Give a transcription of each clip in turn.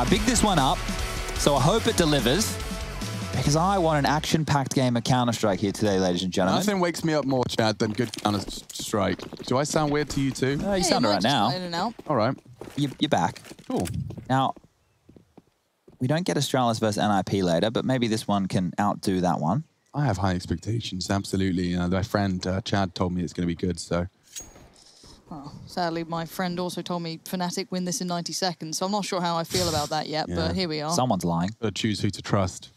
Now, I picked this one up, so I hope it delivers because I want an action-packed game of Counter-Strike here today, ladies and gentlemen. Nothing wakes me up more, Chad, than good Counter-Strike. Do I sound weird to you too? Uh, you Hey, sound might all right just now. let it out. All right. You, you're back. Cool. Now, we don't get Astralis versus NIP later, but maybe this one can outdo that one. I have high expectations, absolutely. Uh, my friend uh, Chad told me it's going to be good, so Well, sadly, my friend also told me Fnatic win this in 90 seconds, so I'm not sure how I feel about that yet, Yeah. but here we are. Someone's lying. gotta choose who to trust.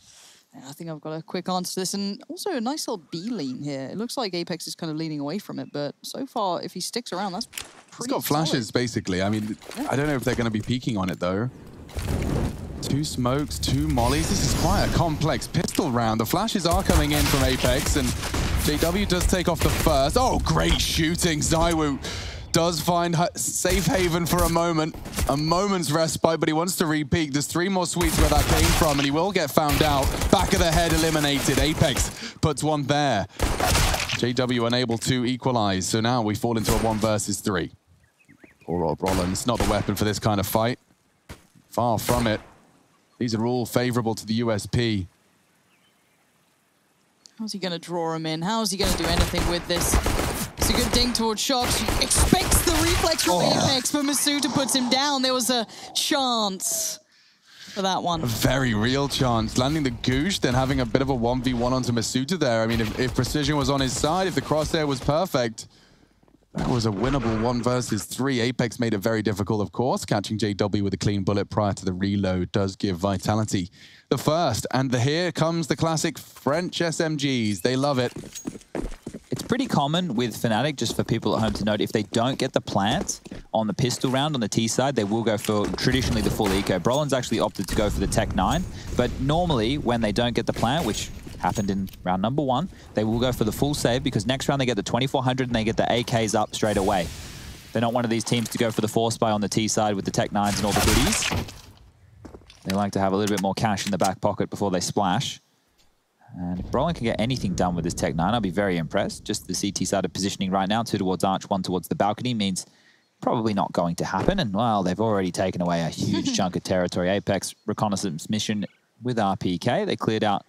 I think I've got a quick answer to this, and also a nice little B lean here. It looks like Apex is kind of leaning away from it, but so far, if he sticks around, that's He's pretty got flashes, solid. basically. I mean, I don't know if they're going to be peeking on it, though. Two smokes, two mollies. This is quite a complex pistol round. The flashes are coming in from Apex, and JW does take off the first. Oh, great shooting. ZywOo does find safe haven for a moment. A moment's respite, but he wants to repeat. There's three more sweets where that came from, and he will get found out. Back of the head eliminated. Apex puts one there. JW unable to equalize, so now we fall into a one versus three. Poor Rob Rollins, not the weapon for this kind of fight. Far from it. These are all favorable to the USP. How's he going to draw him in? How's he going to do anything with this? It's a good ding towards expects the reflex from oh. Apex, but Misutaaa puts him down. There was a chance for that one. A very real chance. Landing the Goosh, then having a bit of a 1v1 onto Misutaaa there. I mean, if, if Precision was on his side, if the crosshair was perfect, that was a winnable one versus three. Apex made it very difficult, of course. Catching JW with a clean bullet prior to the reload does give Vitality the first. And the, here comes the classic French SMGs. They love it. It's pretty common with Fnatic, just for people at home to note, if they don't get the plant on the pistol round on the T side, they will go for traditionally the full eco. Brollan's actually opted to go for the Tec-9, but normally when they don't get the plant, which happened in round number one, they will go for the full save because next round they get the 2400 and they get the AKs up straight away. They're not one of these teams to go for the force buy on the T side with the Tec-9s and all the goodies. They like to have a little bit more cash in the back pocket before they splash. And if Brollan can get anything done with his Tec-9, I'll be very impressed. Just the CT side of positioning right now, two towards Arch, one towards the balcony, means probably not going to happen. And, well, they've already taken away a huge chunk of territory. Apex reconnaissance mission with RPK. They cleared out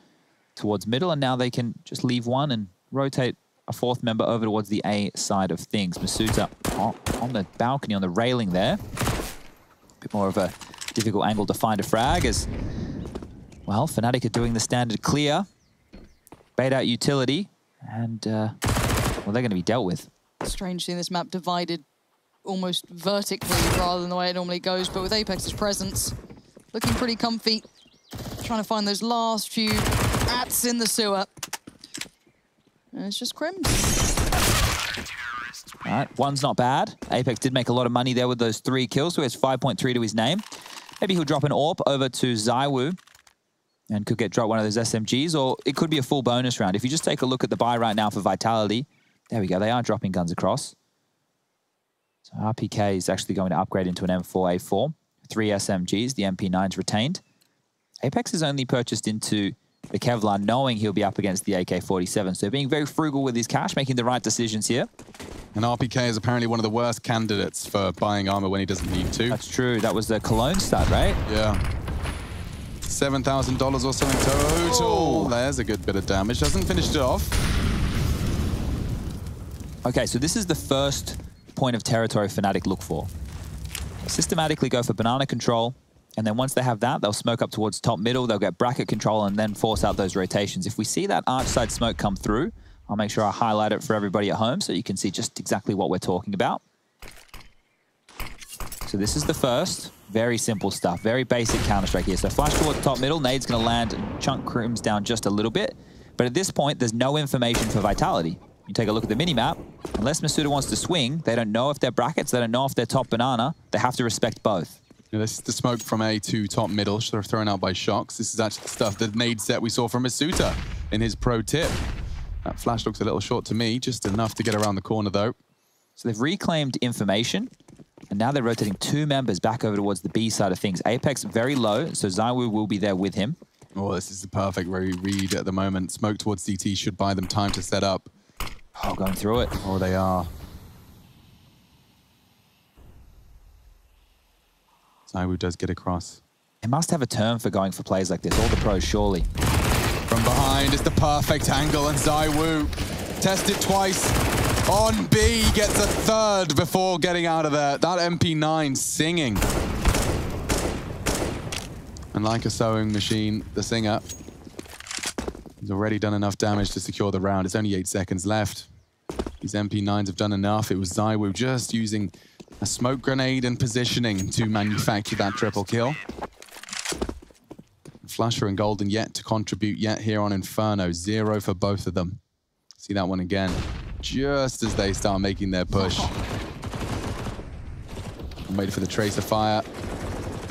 towards middle, and now they can just leave one and rotate a fourth member over towards the A side of things. Misutaaa on, on the balcony, on the railing there. A bit more of a difficult angle to find a frag as, well, Fnatic are doing the standard clear bait out utility, and uh, well, they're going to be dealt with. Strange seeing this map divided almost vertically rather than the way it normally goes, but with Apex's presence, looking pretty comfy. Trying to find those last few ats in the sewer. And it's just KRIMZ. All right, one's not bad. Apex did make a lot of money there with those three kills, so he has 5.3 to his name. Maybe he'll drop an AWP over to ZywOo and could get dropped one of those SMGs, or it could be a full bonus round. If you just take a look at the buy right now for Vitality, there we go, they are dropping guns across. So RPK is actually going to upgrade into an M4A4. Three SMGs, the MP9's retained. Apex is only purchased into the Kevlar knowing he'll be up against the AK-47, so being very frugal with his cash, making the right decisions here. And RPK is apparently one of the worst candidates for buying armor when he doesn't need to. That's true. That was the Cologne stat, right? Yeah. $7,000 or so in total. Oh. There's a good bit of damage. Doesn't finish it off. Okay, so this is the first point of territory Fnatic look for. Systematically go for banana control, and then once they have that, they'll smoke up towards top middle, they'll get bracket control, and then force out those rotations. If we see that arch side smoke come through, I'll make sure I highlight it for everybody at home so you can see just exactly what we're talking about. So this is the first. Very simple stuff. Very basic Counter-Strike here. So flash towards top middle. Nade's going to land chunk KRIMZ down just a little bit. But at this point, there's no information for Vitality. You take a look at the minimap. Unless Misutaaa wants to swing, they don't know if they're brackets. They don't know if they're top banana. They have to respect both. Yeah, this is the smoke from A to top middle, sort of thrown out by Shocks. This is actually the stuff that nade set we saw from Misutaaa in his pro tip. That flash looks a little short to me, just enough to get around the corner though. So they've reclaimed information. And now they're rotating two members back over towards the B side of things. Apex very low, so ZywOo will be there with him. Oh, this is the perfect read at the moment. Smoke towards CT should buy them time to set up. Oh, going through it. Oh, they are. ZywOo does get across. They must have a term for going for plays like this. All the pros, surely. From behind is the perfect angle, and ZywOo tested twice on B, gets a third before getting out of there. That MP9 singing. And like a sewing machine, the singer has already done enough damage to secure the round. It's only eight seconds left. These MP9s have done enough. It was ZywOo just using a smoke grenade and positioning to manufacture that triple kill. Flusha and Golden yet to contribute yet here on Inferno. Zero for both of them. See that one again. Just as they start making their push. And waited for the tracer fire.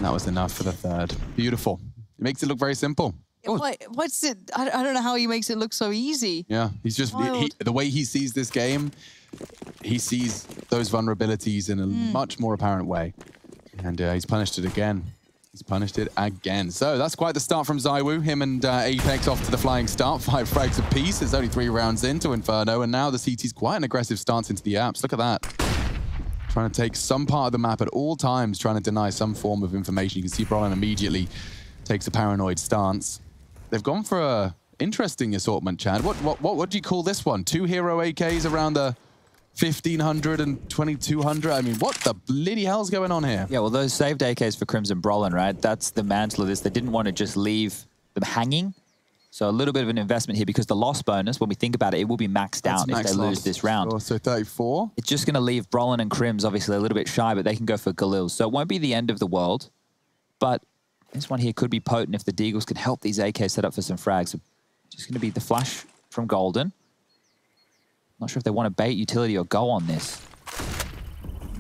That was enough for the third. Beautiful. It makes it look very simple. Why, what's it? I, I don't know how he makes it look so easy. Yeah, he's just he, the way he sees this game. He sees those vulnerabilities in a much more apparent way, and uh, he's punished it again. He's punished it again. So that's quite the start from ZywOo. Him and uh, Apex off to the flying start. Five frags apiece. It's only three rounds into Inferno, and now the CT's quite an aggressive stance into the apps. Look at that. Trying to take some part of the map at all times, trying to deny some form of information. You can see Brollan immediately takes a paranoid stance. They've gone for a interesting assortment, Chad. What what what, what do you call this one? Two hero AKs around the 1500 and 2200. I mean, what the bloody hell's going on here? Yeah, well, those saved AKs for Crimson Brollan, right? That's the mantle of this. They didn't want to just leave them hanging. So a little bit of an investment here because the loss bonus, when we think about it, it will be maxed out if they lose loss. this round. Sure, So 34. It's just going to leave Brollan and KRIMZ obviously a little bit shy, but they can go for Galil. So it won't be the end of the world. But this one here could be potent if the Deagles can help these AKs set up for some frags. So just going to be the flash from Golden. Not sure if they want to bait utility or go on this.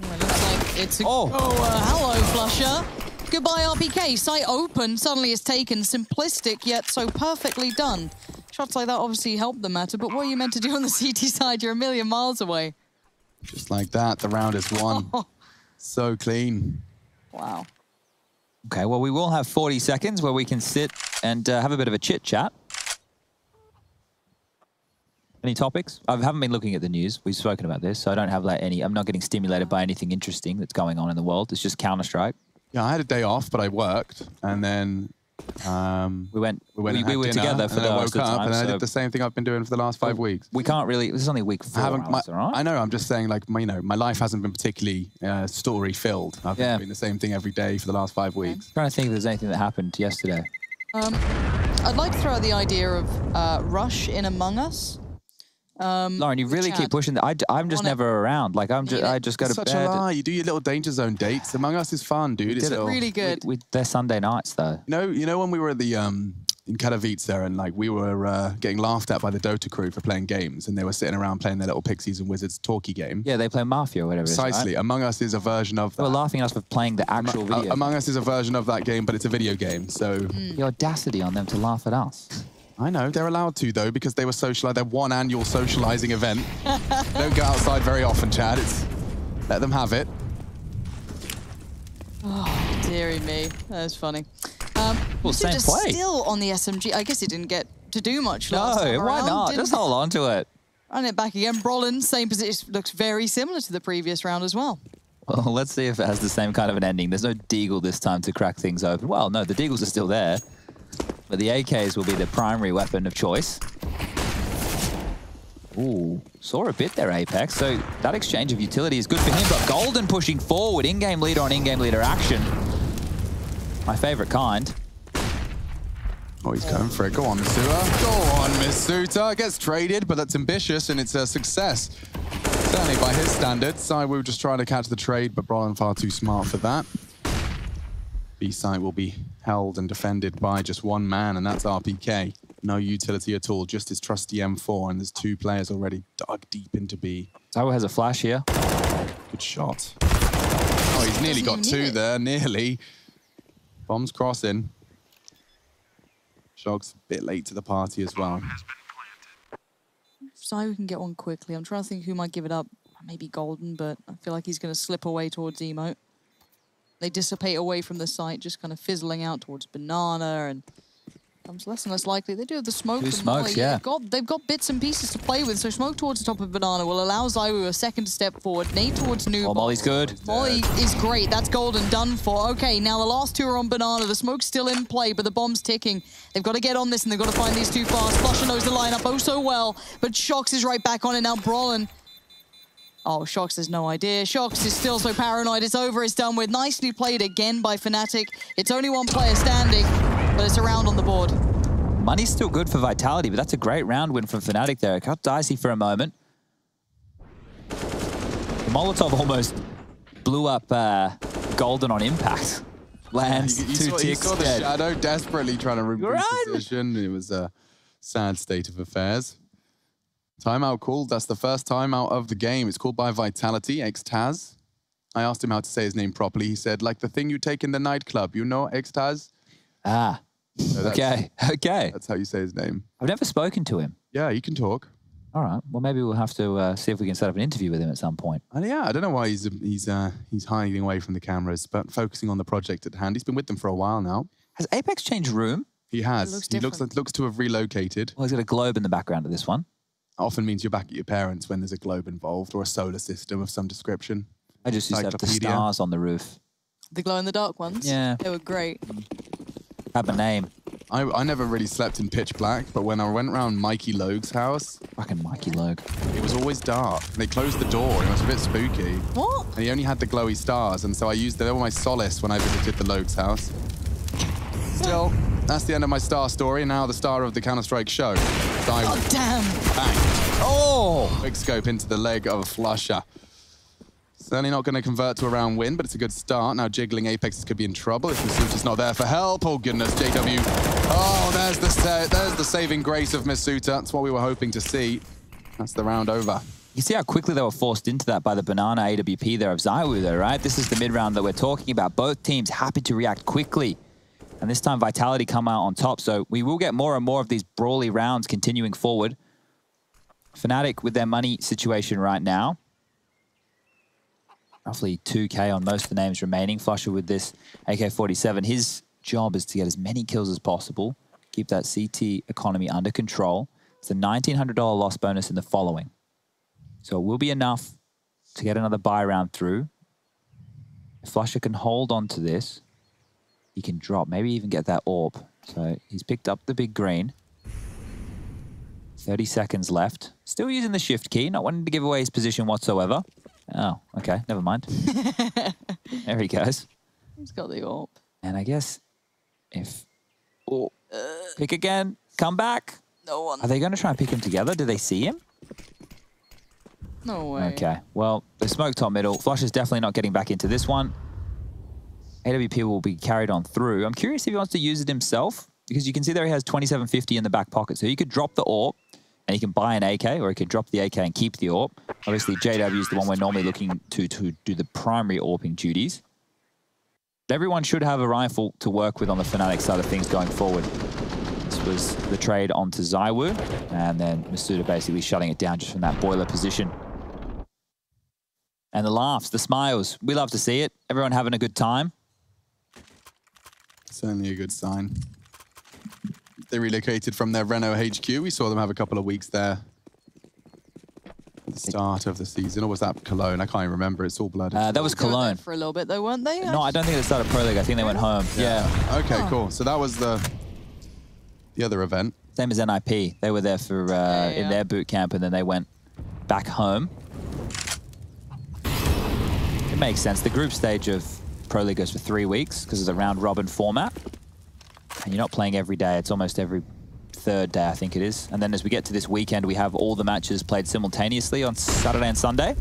Well, it looks like it's a... Oh. uh, hello, Flusha. Goodbye, RPK. Site open suddenly is taken. Simplistic, yet so perfectly done. Shots like that obviously help the matter, but what are you meant to do on the CT side? You're a million miles away. Just like that, the round is won. so clean. Wow. Okay, well, we will have 40 seconds where we can sit and uh, have a bit of a chit chat. Any topics? I haven't been looking at the news. We've spoken about this, so I don't have like any. I'm not getting stimulated by anything interesting that's going on in the world. It's just Counter Strike. Yeah, I had a day off, but I worked, and then um, We went. we went. We, and we had were dinner, together for and the then I woke up, time. and I did the same thing I've been doing for the last five weeks. we can't really. This is only week I haven't. My, Alex, all right? I know. I'm just saying, like, my, you know, my life hasn't been particularly uh, story filled. I've Yeah. been doing the same thing every day for the last five weeks. I'm trying to think if there's anything that happened yesterday. Um, I'd like to throw out the idea of uh, Rush in Among Us. Um, Lauren, you really Chad. keep pushing that. I, am just Wanna- never around. Like I'm just. I just go to Such bed. a lie. You do your little danger zone dates. Among Us is fun, dude. It's did it. little- really good. We, they're Sunday nights though. You know, you know when we were at the um in Katowice and like we were uh, getting laughed at by the Dota crew for playing games, and they were sitting around playing their little Pixies and Wizards talkie game. Yeah, they play Mafia or whatever. it is, right? Precisely. Among Us is a version of They that. were laughing at us for playing the actual A- video. Among Us is a version of that game, but it's a video game. So Mm. the audacity on them to laugh at us. I know they're allowed to though because they were social. Their one annual socializing event. don't go outside very often, Chad. It's let them have it. Oh, dearie me. That was funny. Um, Well, same Misutaaa's play. still on the SMG. I guess he didn't get to do much last No, time why around, not? didn't Just hold on to it. Run it back again. Brollan, same position. Looks very similar to the previous round as well. Well, let's see if it has the same kind of an ending. There's no Deagle this time to crack things open. Well, no, the Deagles are still there. But the AKs will be the primary weapon of choice. Ooh, saw a bit there, Apex. So that exchange of utility is good for him. But Golden pushing forward, in-game leader on in-game leader action. My favorite kind. Oh, he's going for it. Go on, Misutaaa. Go on, Misutaaa. Gets traded, but that's ambitious and it's a success. Certainly by his standards. ZywOo just trying to catch the trade, but Brollan far too smart for that. B-side will be held and defended by just one man, and that's RPK. No utility at all, just his trusty M4, and there's two players already dug deep into B. ZywOo has a flash here. Good shot. Oh, he's nearly got two there, nearly. Bombs crossing. Shog's a bit late to the party as well. So we can get one quickly. I'm trying to think who might give it up. Maybe Golden, but I feel like he's going to slip away towards Emo. They dissipate away from the site, just kind of fizzling out towards Banana and Comes less and less likely. They do have the smoke. Two and smokes, Molly. yeah. They've got, they've got bits and pieces to play with, so smoke towards the top of Banana will allow ZywOo a second step forward. Nade towards Noob. Oh, Molly's good. Molly is great. That's golden done for. Okay, now the last two are on Banana. The smoke's still in play, but the bomb's ticking. They've got to get on this, and they've got to find these two fast. Flusha knows the lineup oh so well, but Shox is right back on it now. Brollan. Oh, Shox has no idea. Shox is still so paranoid. It's over. It's done with. Nicely played again by Fnatic. It's only one player standing, but it's a round on the board. Money's still good for Vitality, but that's a great round win from Fnatic there. It got dicey for a moment. The Molotov almost blew up uh, Golden on impact. Lands You, you two saw, you saw the dead. shadow desperately trying to Run! reposition. It was a sad state of affairs. Timeout called. That's the first timeout of the game. It's called by Vitality, ex-Taz. I asked him how to say his name properly. He said, like the thing you take in the nightclub. You know ex-Taz? Ah, So okay, okay. That's how you say his name. I've never spoken to him. Yeah, he can talk. All right, well, maybe we'll have to uh, see if we can set up an interview with him at some point. And yeah, I don't know why he's he's uh, he's hiding away from the cameras, but focusing on the project at hand. He's been with them for a while now. Has Apex changed room? He has. looks he looks different. looks to have relocated. Well, he's got a globe in the background of this one. Often means you're back at your parents when there's a globe involved or a solar system of some description. I just used to have the stars on the roof. The glow-in-the-dark ones. Yeah. They were great. Have a name. I, I never really slept in pitch black, but when I went around Mikey Logue's house, Fucking Mikey Logue. it was always dark. They closed the door. and It was a bit spooky. What? And he only had the glowy stars, and so I used they were my solace when I visited the Logue's house. Still, that's the end of my star story. Now the star of the Counter Strike show. Oh, Diamond. damn. Bang. Oh! Quick scope into the leg of Flusha. Certainly not going to convert to a round win, but it's a good start. Now jiggling Apex could be in trouble if Misutaaa's not there for help. Oh goodness, JW. Oh, there's the there's the saving grace of Misutaaa. That's what we were hoping to see. That's the round over. You see how quickly they were forced into that by the banana AWP there of ZywOo though, right? This is the mid-round that we're talking about. Both teams happy to react quickly. And this time Vitality come out on top. So we will get more and more of these brawly rounds continuing forward. Fnatic with their money situation right now. Roughly 2k on most of the names remaining. Flusha with this AK-47. His job is to get as many kills as possible. Keep that CT economy under control. It's a $1,900 loss bonus in the following. So it will be enough to get another buy round through. If Flusha can hold on to this, he can drop, maybe even get that orb. So he's picked up the big green. 30 seconds left. Still using the shift key, not wanting to give away his position whatsoever. Oh, okay, never mind. there he goes. He's got the orb. And I guess if... Oh, pick again, come back. No one. Are they going to try and pick him together? Do they see him? No way. Okay, well, the smoke top middle. Flush is definitely not getting back into this one. AWP will be carried on through. I'm curious if he wants to use it himself, because you can see there he has 2750 in the back pocket. So he could drop the orb, and he can buy an AK, or he could drop the AK and keep the orb. Obviously, JW is the one we're normally looking to to do the primary orbing duties. Everyone should have a rifle to work with on the Fnatic side of things going forward. This was the trade onto ZywOo, and then Misutaaa basically shutting it down just from that boiler position. And the laughs, the smiles, we love to see it. Everyone having a good time. Certainly a good sign. They relocated from their Renault HQ. We saw them have a couple of weeks there at the start of the season. Or was that Cologne? I can't even remember. It's all blood. Uh, that was They were there Cologne. For a little bit, though, weren't they? No, I don't think they started Pro League. I think they went home. Yeah. Okay, Oh. cool. So that was the the other event. Same as NIP. They were there for uh, Yeah, in their boot camp, and then they went back home. It makes sense. The group stage of Pro League goes for three weeks because it's a round robin format, and you're not playing every day. It's almost every third day, I think it is. And then as we get to this weekend, we have all the matches played simultaneously on Saturday and Sunday.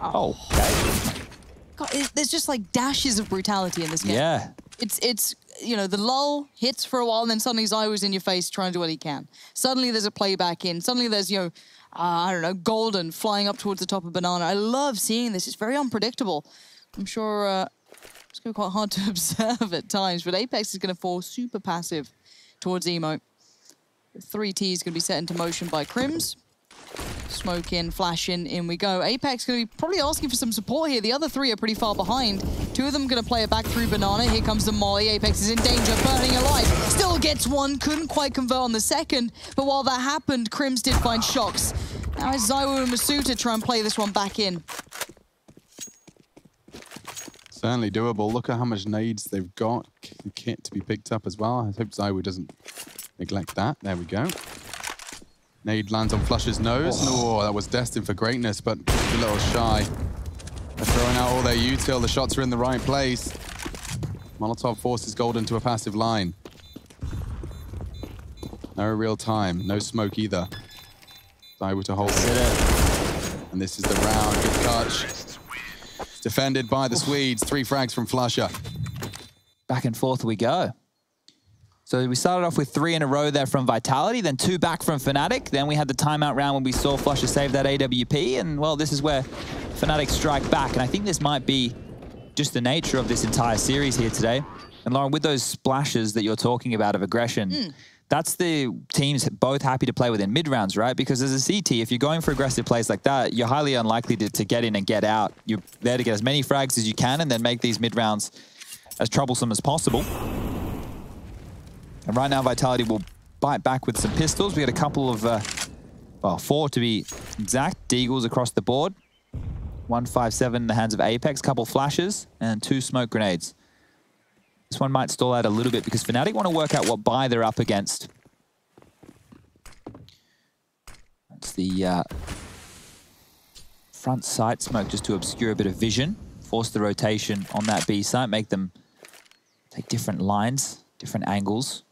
Oh, okay. God, there's just like dashes of brutality in this game. Yeah. It's it's you know the lull hits for a while, and then suddenly ZywOo's in your face trying to do what he can. Suddenly there's a playback in. Suddenly there's you know uh, I don't know Golden flying up towards the top of Banana. I love seeing this. It's very unpredictable. I'm sure uh, it's gonna be quite hard to observe at times, but Apex is gonna fall super passive towards Emo. Three T is gonna be set into motion by KRIMZ. Smoke in, flash in, in we go. Apex going to be probably asking for some support here. The other three are pretty far behind. Two of them going to play it back through Banana. Here comes the Molly. Apex is in danger, burning alive. Still gets one, couldn't quite convert on the second. But while that happened, KRIMZ did find Shox. Now it's ZywOo and Misutaaa try and play this one back in. Certainly doable. Look at how much nades they've got. Kit to be picked up as well. I hope ZywOo doesn't neglect that. There we go. Nade lands on Flush's nose. Oh. oh, that was destined for greatness, but a little shy. They're throwing out all their util. The shots are in the right place. Molotov forces Golden to a passive line. No real time. No smoke either. ZywOo to hold it. And this is the round. Good catch. It's defended by the Swedes. Three frags from Flusha. Back and forth we go. So we started off with three in a row there from Vitality, then two back from Fnatic. Then we had the timeout round when we saw Flusha save that AWP. And, well, this is where Fnatic strike back. And I think this might be just the nature of this entire series here today. And, Lauren, with those splashes that you're talking about of aggression, mm. That's the teams both happy to play within mid-rounds, right? Because as a CT, if you're going for aggressive plays like that, you're highly unlikely to, to get in and get out. You're there to get as many frags as you can and then make these mid-rounds as troublesome as possible. And right now, Vitality will bite back with some pistols. We got a couple of, uh, well, four to be exact, Deagles across the board. 157 in the hands of Apex, couple flashes, and two smoke grenades. This one might stall out a little bit because Fnatic want to work out what buy they're up against. That's the uh, front sight smoke just to obscure a bit of vision. Force the rotation on that B site, make them take different lines, different angles.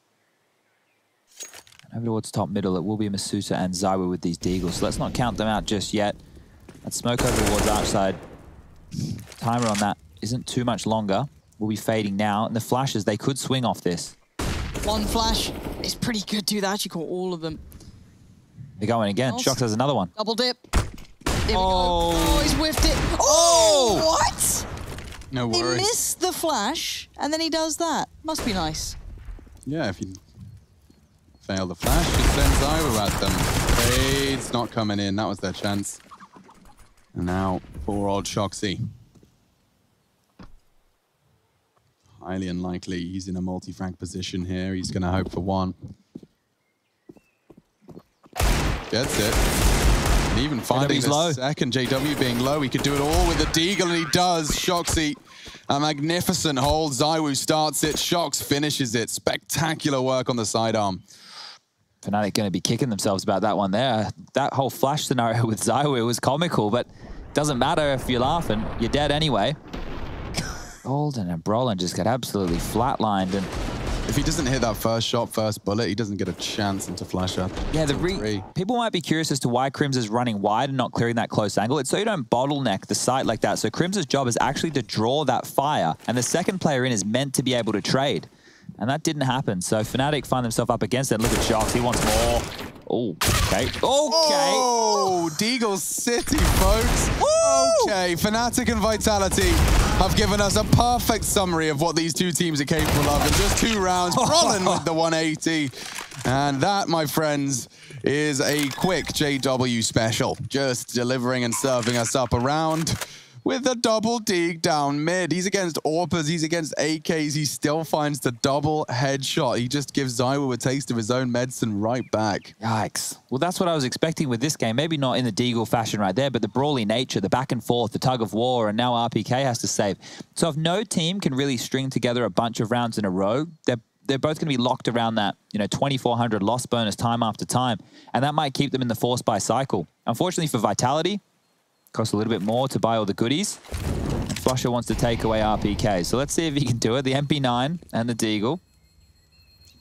Over towards top middle, it will be Misutaaa and ZywOo with these Deagles. So let's not count them out just yet. Let's smoke over towards Archside. Timer on that isn't too much longer. We'll be fading now. And the flashes, they could swing off this. One flash is pretty good, dude. They actually caught all of them. They're going again. Shox has another one. Double dip. Here oh. oh, he's whiffed it. Oh, oh, what? No worries. He missed the flash, and then he does that. Must be nice. Yeah, if you fail the flash. It sends ZywOo at them. Fades not coming in. That was their chance. And now, poor old Shoxy. Highly unlikely. He's in a multi-frag position here. He's going to hope for one. Gets it. And even finding the low. second JW being low, he could do it all with the Deagle, and he does. Shoxy, a magnificent hold. ZywOo starts it. Shox finishes it. Spectacular work on the sidearm. Fnatic going to be kicking themselves about that one there. That whole flash scenario with ZywOo was comical, but doesn't matter if you're laughing. You're dead anyway. Golden and Brollan just got absolutely flatlined. And if he doesn't hit that first shot, first bullet, he doesn't get a chance into flash up. Yeah, the people might be curious as to why KRIMZ is running wide and not clearing that close angle. It's so you don't bottleneck the site like that. So KRIMZ' job is actually to draw that fire, and the second player in is meant to be able to trade. And that didn't happen. So Fnatic find themselves up against it. Look at Shox. He wants more. Oh, okay. Okay. Oh, Deagle City, folks. Woo! Okay, Fnatic and Vitality have given us a perfect summary of what these two teams are capable of in just two rounds. Brollan with the 180. And that, my friends, is a quick JW special. Just delivering and serving us up around with a double dig down mid. He's against AWPers, he's against AKs, he still finds the double headshot. He just gives ZywOo a taste of his own medicine right back. Yikes. Well, that's what I was expecting with this game. Maybe not in the Deagle fashion right there, but the brawly nature, the back and forth, the tug of war, and now RPK has to save. So if no team can really string together a bunch of rounds in a row, they're they're both going to be locked around that, you know, 2,400 loss bonus time after time, and that might keep them in the force buy cycle. Unfortunately for Vitality, Costs a little bit more to buy all the goodies. Flusha wants to take away RPK. So let's see if he can do it. The MP9 and the Deagle.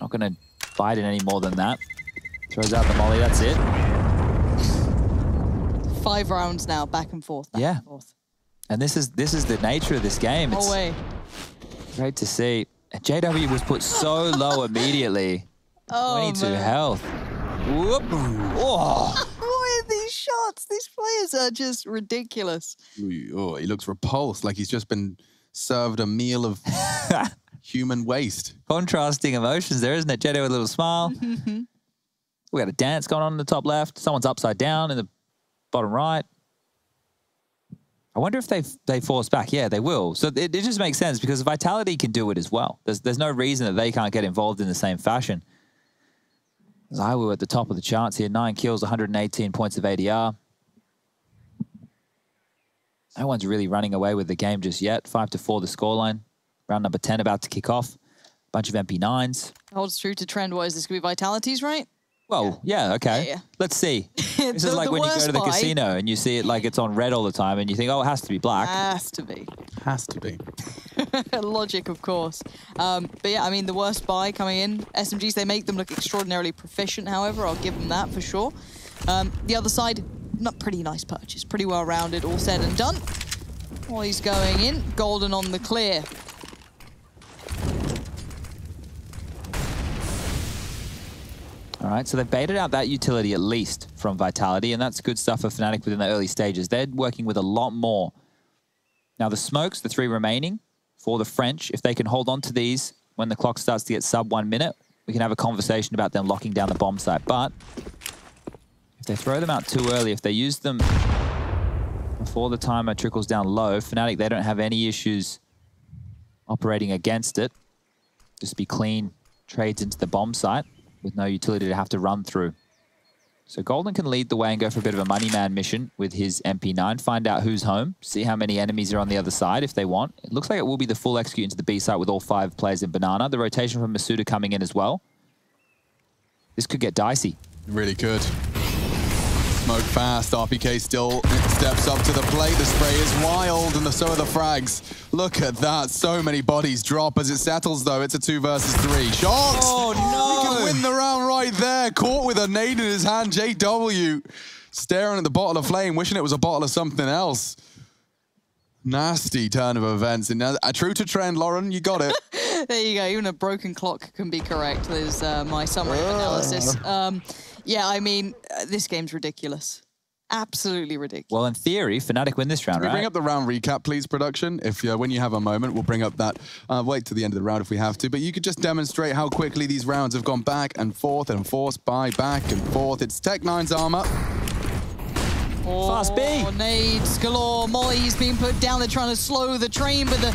Not going to fight it any more than that. Throws out the molly, that's it. Five rounds now, back and forth, back yeah. and forth. And this is this is the nature of this game. No way. Great to see. JW was put so low immediately. Oh, 22 man. health. Whoop. Oh these shots. These players are just ridiculous. Oh, he looks repulsed, like he's just been served a meal of human waste. Contrasting emotions there, isn't it? Jetto with a little smile. Mm-hmm. we got a dance going on in the top left. Someone's upside down in the bottom right. I wonder if they they force back. Yeah, they will. So it, it just makes sense because Vitality can do it as well. There's there's no reason that they can't get involved in the same fashion. ZywOo at the top of the charts here, nine kills, 118 points of ADR. No one's really running away with the game just yet. Five to four, the scoreline. Round number 10 about to kick off. Bunch of MP9s. Holds true to trend. What is this? To be Vitalities, right? Well, yeah, okay. Yeah, yeah. Let's see. This The- is like when you go to the buy- casino and you see it like it's on red all the time and you think, oh, it has to be black. Has to be. Has to be. Logic, of course. Um, but yeah, I mean, the worst buy coming in. SMGs, they make them look extraordinarily proficient, however. I'll give them that for sure. Um, the other side, not pretty nice purchase. Pretty well rounded, all said and done. While he's going in, golden on the clear. All right, so they've baited out that utility at least from Vitality, and that's good stuff for Fnatic within the early stages. They're working with a lot more. Now, the smokes, the three remaining for the French, if they can hold on to these when the clock starts to get sub one minute, we can have a conversation about them locking down the bomb site. But if they throw them out too early, if they use them before the timer trickles down low, Fnatic, they don't have any issues operating against it. Just be clean trades into the bomb site with no utility to have to run through. So Golden can lead the way and go for a bit of a money man mission with his MP9, find out who's home, see how many enemies are on the other side if they want. It looks like it will be the full execute into the B site with all five players in Banana. The rotation from Misutaaa coming in as well. This could get dicey. Really good. Smoke fast. RPK still steps up to the plate. The spray is wild, and the, so are the frags. Look at that. So many bodies drop as it settles, though. It's a two versus three. Sharks! Oh, no! He can win the round right there. Caught with a nade in his hand. JW staring at the bottle of flame, wishing it was a bottle of something else. Nasty turn of events. And now, uh, true to trend, Lauren, you got it. There you go. Even a broken clock can be correct. Is uh, my summary of analysis. Um, yeah, I mean, uh, this game's ridiculous. Absolutely ridiculous. Well, in theory, Fnatic win this round, Can we right? bring up the round recap, please, production? If uh, when you have a moment, we'll bring up that. Uh, wait to the end of the round if we have to. But you could just demonstrate how quickly these rounds have gone back and forth and forth by back and forth. It's Tech Nine's armor. Fast B. Oh, nades galore. Molly's being put down. They're trying to slow the train, but the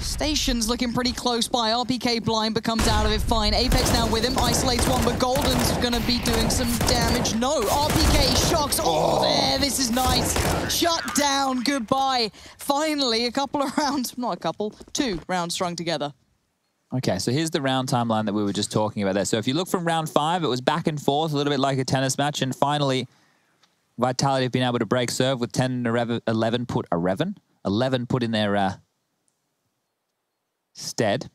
station's looking pretty close by. RPK blind, but comes out of it fine. Apex now with him. Isolates one, but Golden's going to be doing some damage. No, RPK Shox. Oh, there. This is nice. Shut down. Goodbye. Finally, a couple of rounds. Not a couple. Two rounds strung together. Okay, so here's the round timeline that we were just talking about there. So if you look from round five, it was back and forth, a little bit like a tennis match, and finally, Vitality have been able to break serve with 10 and 11 11 put 11, 11 put in their uh, stead,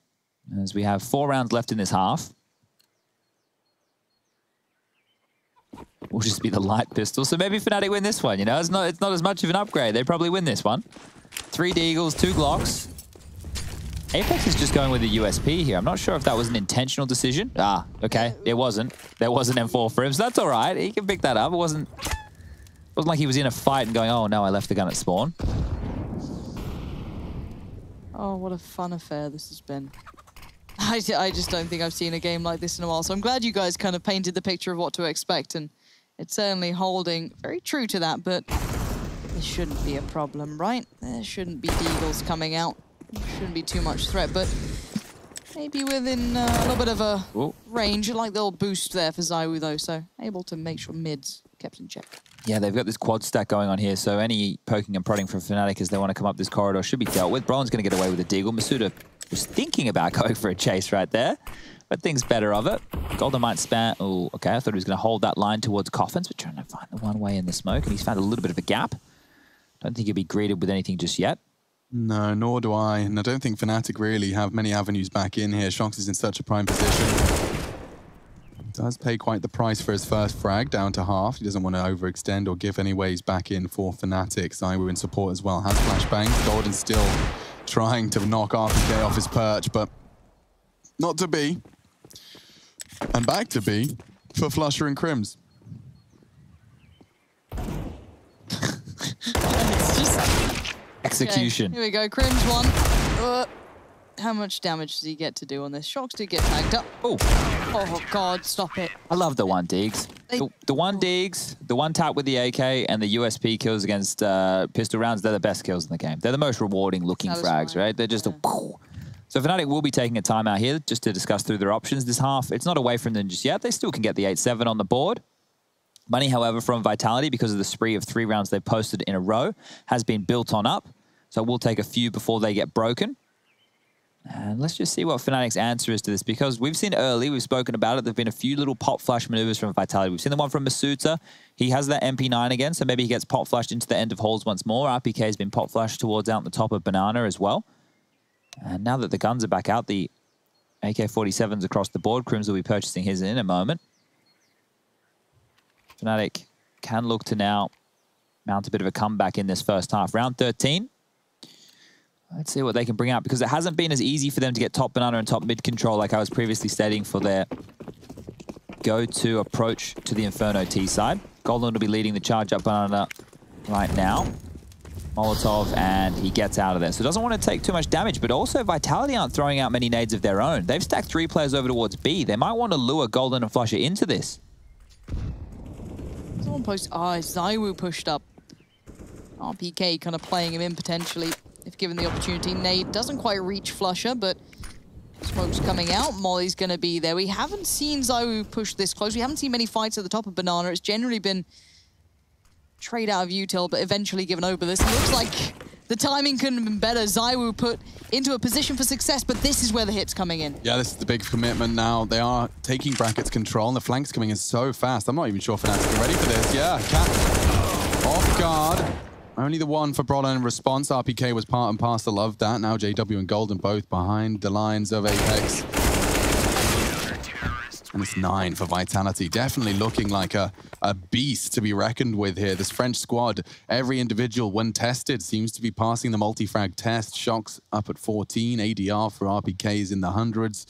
as we have four rounds left in this half. Will just be the light pistol. So maybe Fnatic win this one. You know, it's not it's not as much of an upgrade. They probably win this one. Three Deagles, two Glocks. Apex is just going with the USP here. I'm not sure if that was an intentional decision. Ah, okay. It wasn't. There was an M4 for him, so that's all right. He can pick that up. It wasn't, it wasn't like he was in a fight and going, oh, no, I left the gun at spawn. Oh, what a fun affair this has been. I, I just don't think I've seen a game like this in a while. So I'm glad you guys kind of painted the picture of what to expect. And it's certainly holding very true to that. But this shouldn't be a problem, right? There shouldn't be deagles coming out. Shouldn't be too much threat. But maybe within uh, a little bit of a Ooh. range. Like the little boost there for ZywOo, though. So able to make sure mids kept in check. Yeah, they've got this quad stack going on here, so any poking and prodding from Fnatic as they want to come up this corridor should be dealt with. Brollan's going to get away with a deagle. Misutaaa was thinking about going for a chase right there, but things better of it. Golden might span... Oh, okay, I thought he was going to hold that line towards Coffins, but trying to find the one way in the smoke, and he's found a little bit of a gap. Don't think he'll be greeted with anything just yet. No, nor do I. And I don't think Fnatic really have many avenues back in here. Shox is in such a prime position. Does pay quite the price for his first frag, down to half. He doesn't want to overextend or give any ways back in for Fnatic. ZywOo in support as well. Has flashbangs. Golden still trying to knock RPK off his perch, but not to be. And back to be for Flusha and KRIMZ. It's just Okay, Execution. here we go. Crim's one. Uh, how much damage does he get to do on this? Shox did get tagged up. Oh, Oh, God, stop it. I love the one, digs. The, the one digs, the one tap with the AK, and the USP kills against uh, pistol rounds, they're the best kills in the game. They're the most rewarding looking frags, Satisfying, right? They're just yeah. a... So Fnatic will be taking a timeout here just to discuss through their options this half. It's not away from them just yet. They still can get the 8-7 on the board. Money, however, from Vitality, because of the spree of three rounds they've posted in a row, has been built on up. So we'll take a few before they get broken. And let's just see what Fnatic's answer is to this, because we've seen early, we've spoken about it, there have been a few little pop flash maneuvers from Vitality. We've seen the one from Misutaaa. He has that MP9 again, so maybe he gets pop flashed into the end of holes once more. RPK has been pop flashed towards out the top of Banana as well. And now that the guns are back out, the AK-47s across the board, KRIMZ will be purchasing his in a moment. Fnatic can look to now mount a bit of a comeback in this first half. Round 13. Let's see what they can bring out because it hasn't been as easy for them to get top banana and top mid control like I was previously stating for their go-to approach to the Inferno T side. Golden will be leading the charge up banana right now. Molotov, and he gets out of there. So doesn't want to take too much damage, but also Vitality aren't throwing out many nades of their own. They've stacked three players over towards B. They might want to lure Golden and Flusha into this. Someone posted, ah, ZywOo pushed up. RPK kind of playing him in potentially if given the opportunity. Nade doesn't quite reach Flusha, but smoke's coming out. Molly's going to be there. We haven't seen ZywOo push this close. We haven't seen many fights at the top of Banana. It's generally been trade out of util, but eventually given over. This looks like the timing couldn't have been better. ZywOo put into a position for success, but this is where the hit's coming in. Yeah, this is the big commitment now. They are taking Bracket's control, and the flank's coming in so fast. I'm not even sure Fnatic are ready for this. Yeah, Cat off guard. Only the one for Brollan in response. RPK was part and parcel of that. Now JW and Golden both behind the lines of Apex. And it's nine for Vitality. Definitely looking like a, a beast to be reckoned with here. This French squad, every individual, when tested, seems to be passing the multi-frag test. Shox up at 14. ADR for RPKs in the hundreds.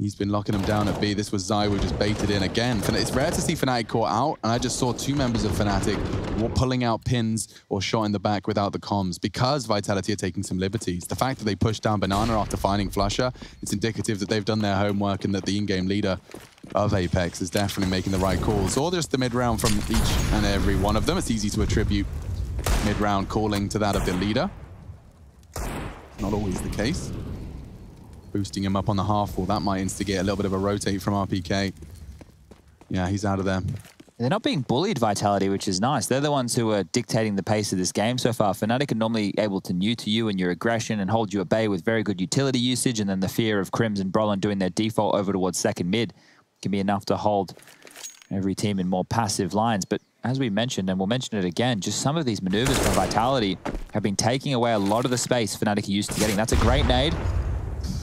He's been locking them down at B. This was ZywOo just baited in again. It's rare to see Fnatic caught out, and I just saw two members of Fnatic pulling out pins or shot in the back without the comms because Vitality are taking some liberties. The fact that they pushed down Banana after finding Flusha, it's indicative that they've done their homework and that the in-game leader of Apex is definitely making the right calls. Or just the mid-round from each and every one of them. It's easy to attribute mid-round calling to that of the leader. Not always the case boosting him up on the half wall. That might instigate a little bit of a rotate from RPK. Yeah, he's out of there. They're not being bullied, Vitality, which is nice. They're the ones who are dictating the pace of this game so far. Fnatic are normally able to new to you and your aggression and hold you at bay with very good utility usage, and then the fear of KRIMZ and Brollan doing their default over towards second mid can be enough to hold every team in more passive lines. But as we mentioned, and we'll mention it again, just some of these maneuvers from Vitality have been taking away a lot of the space Fnatic are used to getting. That's a great nade.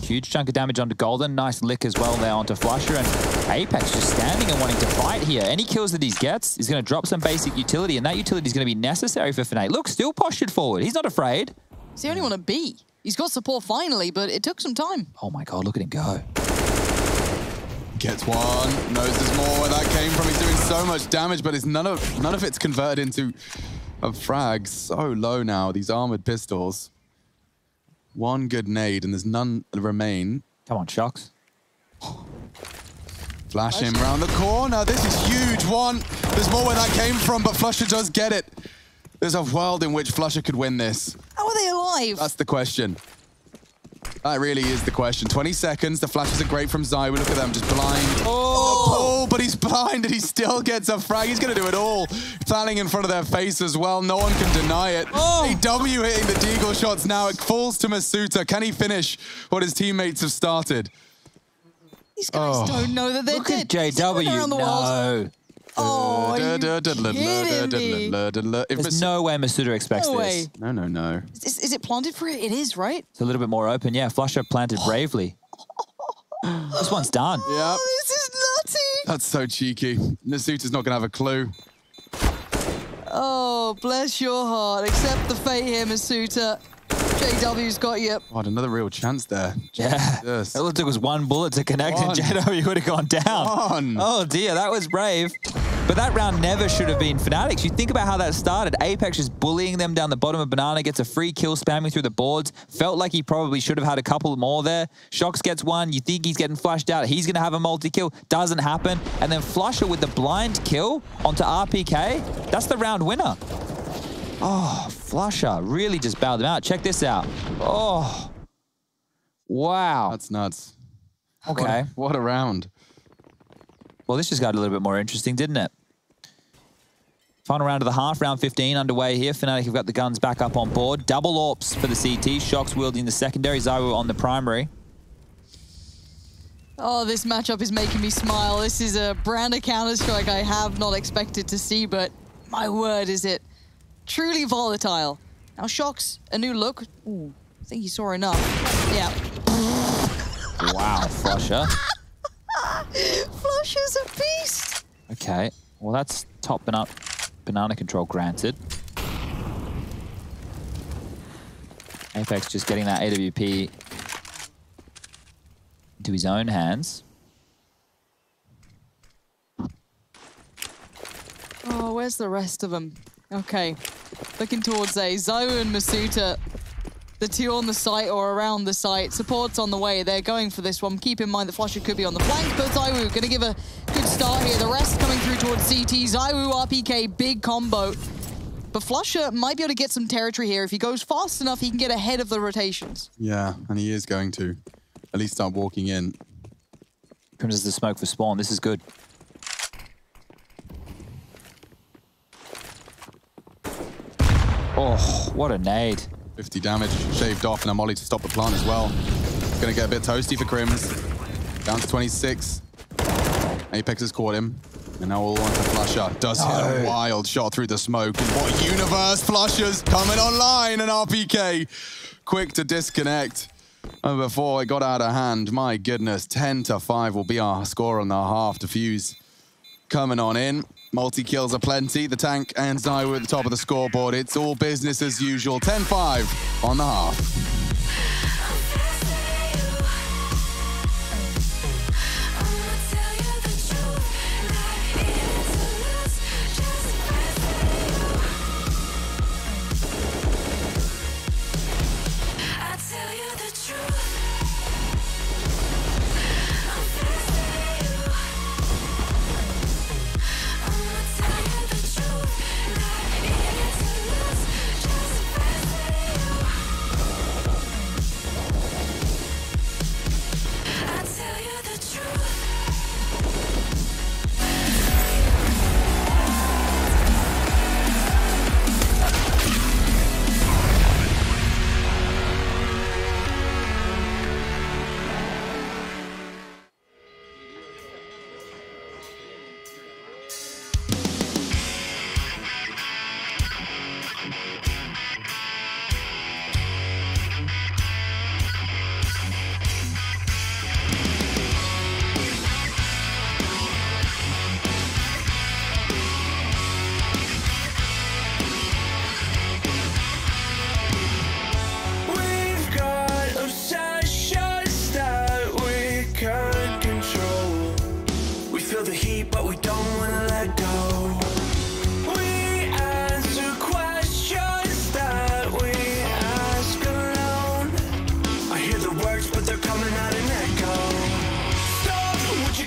Huge chunk of damage onto Golden. Nice lick as well there onto Flusha. And Apex just standing and wanting to fight here. Any kills that he gets he's going to drop some basic utility, and that utility is going to be necessary for Fnatic. Look, still postured forward. He's not afraid. He's the only one at B. He's got support finally, but it took some time. Oh my god, look at him go. Gets one, knows there's more where that came from. He's doing so much damage, but it's none of none of it's converted into a frag. So low now, these armored pistols. One good nade, and there's none remain. Come on, Shox. Flash him around the corner. This is huge. One. There's more where that came from, but Flusha does get it. There's a world in which Flusha could win this. How are they alive? That's the question. That really is the question. 20 seconds. The flashes are great from ZywOo. Look at them, just blind. Oh! oh, but he's blind and he still gets a frag. He's going to do it all. Planning in front of their face as well. No one can deny it. Oh! AW hitting the deagle shots now. It falls to Misutaaa. Can he finish what his teammates have started? These guys Oh. don't know that they're Look dead. at JW. around the world. No. Oh, are me? There's Mas- no way Misutaaa expects No this. no, no, no. Is, is it planted for it? It is, right? It's a little bit more open. Yeah, Flusha planted bravely. this one's done. Yep. Oh, this is nutty. That's so cheeky. Misutaaa's not going to have a clue. Oh, bless your heart. Accept the fate here, Misutaaa. JW's got you. God, another real chance there. Yeah. Jesus. All it took was one bullet to connect One. and JW would have gone down. One. Oh dear, that was brave. But that round never should have been Fnatic's. You think about how that started. Apex just bullying them down the bottom of Banana, gets a free kill spamming through the boards. Felt like he probably should have had a couple more there. Shox gets one. You think he's getting flashed out. He's going to have a multi-kill. Doesn't happen. And then Flusha with the blind kill onto RPK. That's the round winner. Oh, Flusha really just bailed them out. Check this out. Oh, wow. That's nuts. Okay. What, what a round. Well, this just got a little bit more interesting, didn't it? Final round of the half, round 15 underway here. Fnatic have got the guns back up on board. Double AWPs for the CT. Shox wielding the secondary. ZywOo on the primary. Oh, this matchup is making me smile. This is a brand of Counter-Strike I have not expected to see, but my word, is it truly volatile. Now, Shox, a new look. Ooh, I think he saw enough. Yeah. Wow, flusha. flusha's a beast. Okay, well that's topping banana, banana control granted. Apex just getting that AWP into his own hands. Oh, where's the rest of them? Okay, looking towards A. ZywOo and Misutaaa, the two on the site or around the site. Support's on the way. They're going for this one. Keep in mind that flusha could be on the flank, but ZywOo going to give a good start here. The rest coming through towards CT. ZywOo, RPK, big combo. But flusha might be able to get some territory here. If he goes fast enough, he can get ahead of the rotations. Yeah, and he is going to at least start walking in. Comes as the smoke for spawn. This is good. Oh, what a nade. 50 damage shaved off and a molly to stop the plant as well. Gonna get a bit toasty for KRIMZ. Down to 26. Apex has caught him. And now all on to flusha. Does hit a wild shot through the smoke. And what universe flusha's coming online and RPK quick to disconnect. And before it got out of hand, my goodness, 10 to 5 will be our score on the half. Defuse coming on in. Multi-kills are plenty. The tank and ZywOo at the top of the scoreboard. It's all business as usual. 10-5 on the half.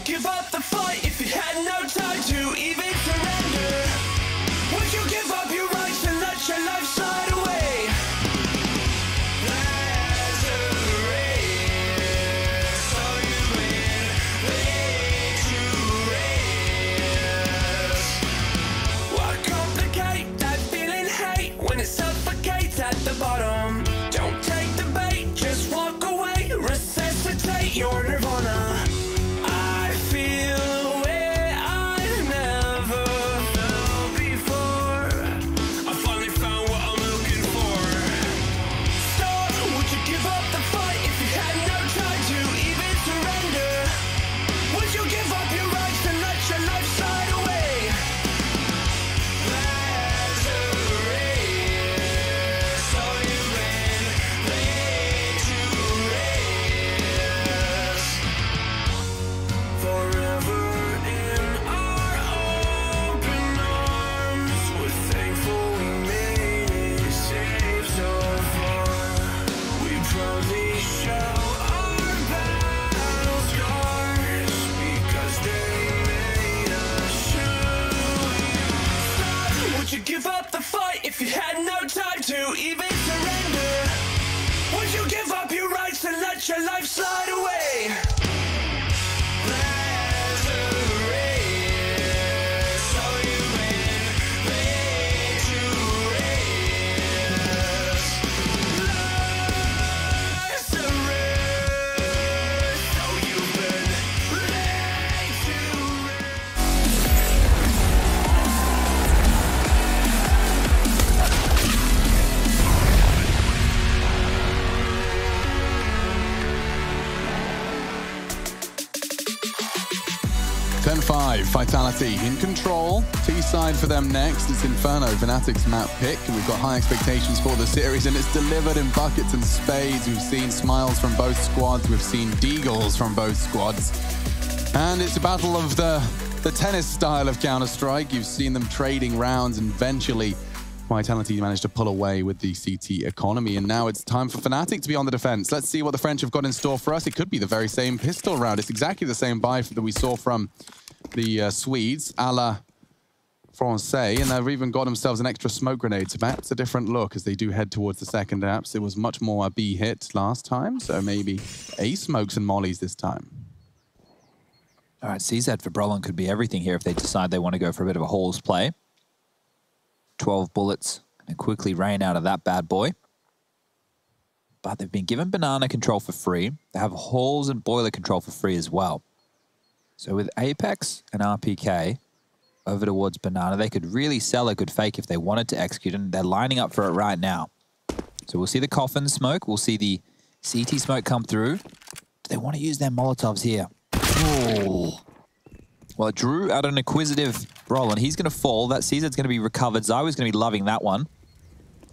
give up. Vitality in control. T-side for them next. It's Inferno, Fnatic's map pick. We've got high expectations for the series, and it's delivered in buckets and spades. We've seen smiles from both squads. We've seen deagles from both squads. And it's a battle of the, the tennis style of Counter-Strike. You've seen them trading rounds, and eventually Vitality managed to pull away with the CT economy. And now it's time for Fnatic to be on the defense. Let's see what the French have got in store for us. It could be the very same pistol round. It's exactly the same buy that we saw from the uh, Swedes, a la Francais, and they've even got themselves an extra smoke grenade. So that's a different look as they do head towards the second apps. It was much more a B hit last time, so maybe A smokes and mollies this time. All right, CZ for Brollan could be everything here if they decide they want to go for a bit of a Halls play. 12 bullets and quickly rain out of that bad boy. But they've been given banana control for free. They have Halls and boiler control for free as well. So with Apex and RPK over towards banana, they could really sell a good fake if they wanted to execute, and they're lining up for it right now. So we'll see the coffin smoke. We'll see the CT smoke come through. Do they want to use their Molotovs here? Oh. Well, Drew out an inquisitive roll, and he's going to fall. That Caesar's going to be recovered. ZywOo's going to be loving that one.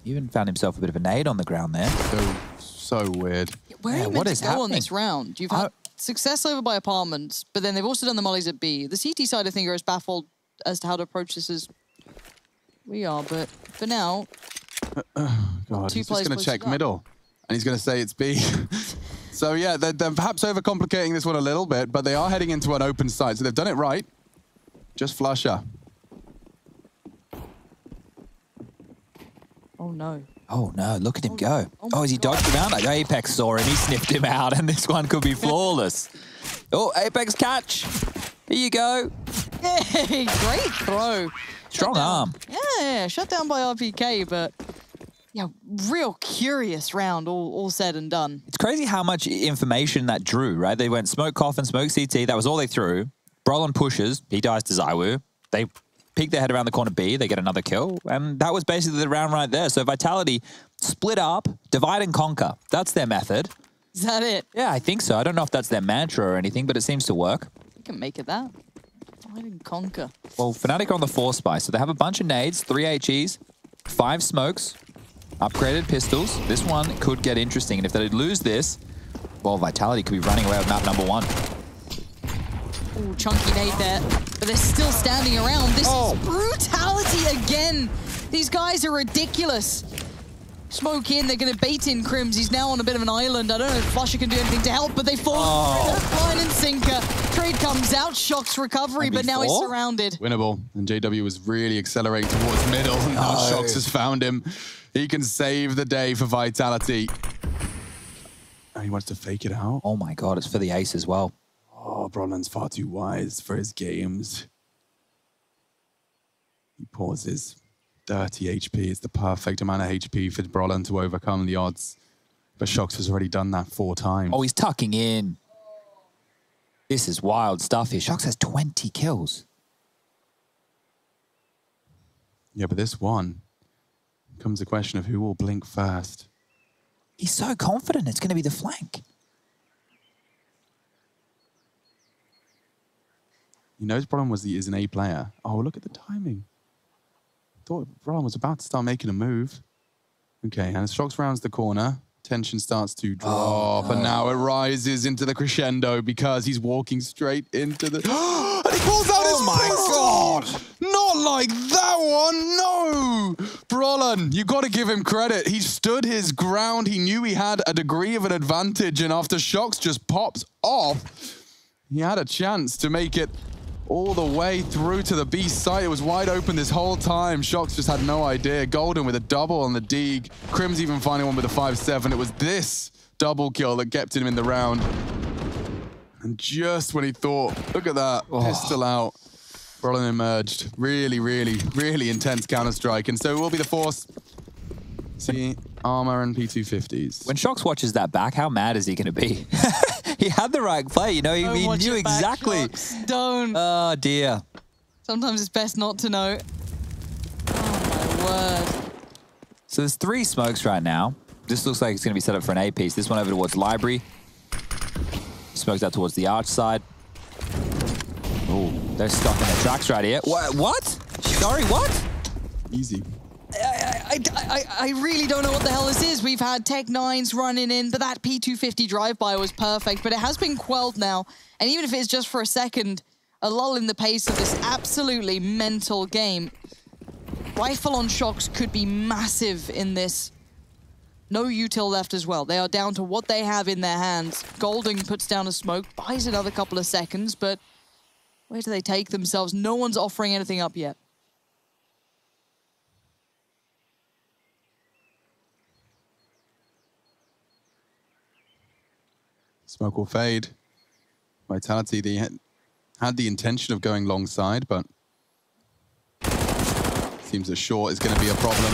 He Even found himself a bit of a nade on the ground there. So, so weird. Where Yeah, are you what meant is to go on this happening? round? You've had success over by apartments, but then they've also done the mollies at B. The CT side, I think, are as baffled as to how to approach this as we are. But for now, God, Two he's just going to check middle, and he's going to say it's B. so yeah, they're, they're perhaps overcomplicating this one a little bit, but they are heading into an open site, so they've done it right. Just flusha. oh no. Oh no, look at him oh go. Oh Oh, he dodged around, like Apex saw him, he sniffed him out, and this one could be flawless. oh, Apex catch. Here you go. Hey, great throw. Strong arm. Yeah, yeah, shut down by RPK, but yeah, real curious round, all, all said and done. It's crazy how much information that drew, right? They went smoke coffin, smoke CT, that was all they threw. Brollan pushes, he dies to ZywOo. They peek their head around the corner B, they get another kill, and that was basically the round right there. So Vitality split up, divide and conquer. That's their method. Is that it? Yeah, I think so. I don't know if that's their mantra or anything, but it seems to work. We can make it that. Divide and conquer. Well, Fnatic are on the four spy, so they have a bunch of nades, three HEs, five smokes, upgraded pistols. This one could get interesting, and if they lose this, well, Vitality could be running away with map number one. Ooh, chunky nade there. But they're still standing around. This Oh. is brutality again. These guys are ridiculous. Smoke in, they're going to bait in KRIMZ. He's now on a bit of an island. I don't know if Flusha can do anything to help, but they fall. Oh. Line and sinker. Trade comes out, Shox recovery, but now he's surrounded. Winnable. And JW was really accelerating towards middle. And now No. Shox has found him. He can save the day for Vitality. And he wants to fake it out. Oh my god, it's for the ace as well. Oh, Brollan's far too wise for his games. He pauses. 30 HP is the perfect amount of HP for Brollan to overcome the odds. But Shox has already done that four times. Oh, he's tucking in. This is wild stuff here. Shox has 20 kills. Yeah, but this one comes the question of who will blink first. He's so confident it's going to be the flank. He his problem was he is an A player. Oh, look at the timing. Thought Brollan was about to start making a move. Okay, and as Shox rounds the corner, tension starts to oh, drop, and now it rises into the crescendo because he's walking straight into the. and he pulls out his Oh, my god! Not like that one, no! Brollan, you got to give him credit. He stood his ground. He knew he had a degree of an advantage, and after Shox just pops off, he had a chance to make it all the way through to the B site. It was wide open this whole time. Shox just had no idea. Golden with a double on the Deeg. KRIMZ' even finding one with a 5-7. It was this double kill that kept him in the round. And just when he thought, look at that, oh. pistol out, Brollan emerged. Really, really, really intense Counter-Strike. And so it will be the Force. See, armor and P250s. When Shox watches that back, how mad is he going to be? he had the right play, you know, he, Don't he watch knew exactly. Shox. Don't. Oh, dear. Sometimes it's best not to know. Oh, my word. So there's three smokes right now. This looks like it's going to be set up for an A piece. This one over towards Library. Smokes out towards the arch side. Oh, they're stuck in the tracks right here. What? What? Sorry, what? Easy. I, I, I, really don't know what the hell this is. We've had Tec-9s running in, but that P250 drive-by was perfect, but it has been quelled now. And even if it's just for a second, a lull in the pace of this absolutely mental game. Rifle on Shox could be massive in this. No util left as well. They are down to what they have in their hands. Golden puts down a smoke, buys another couple of seconds, but where do they take themselves? No one's offering anything up yet. Smoke will fade. Vitality, they had, the intention of going long side, but seems that short is going to be a problem.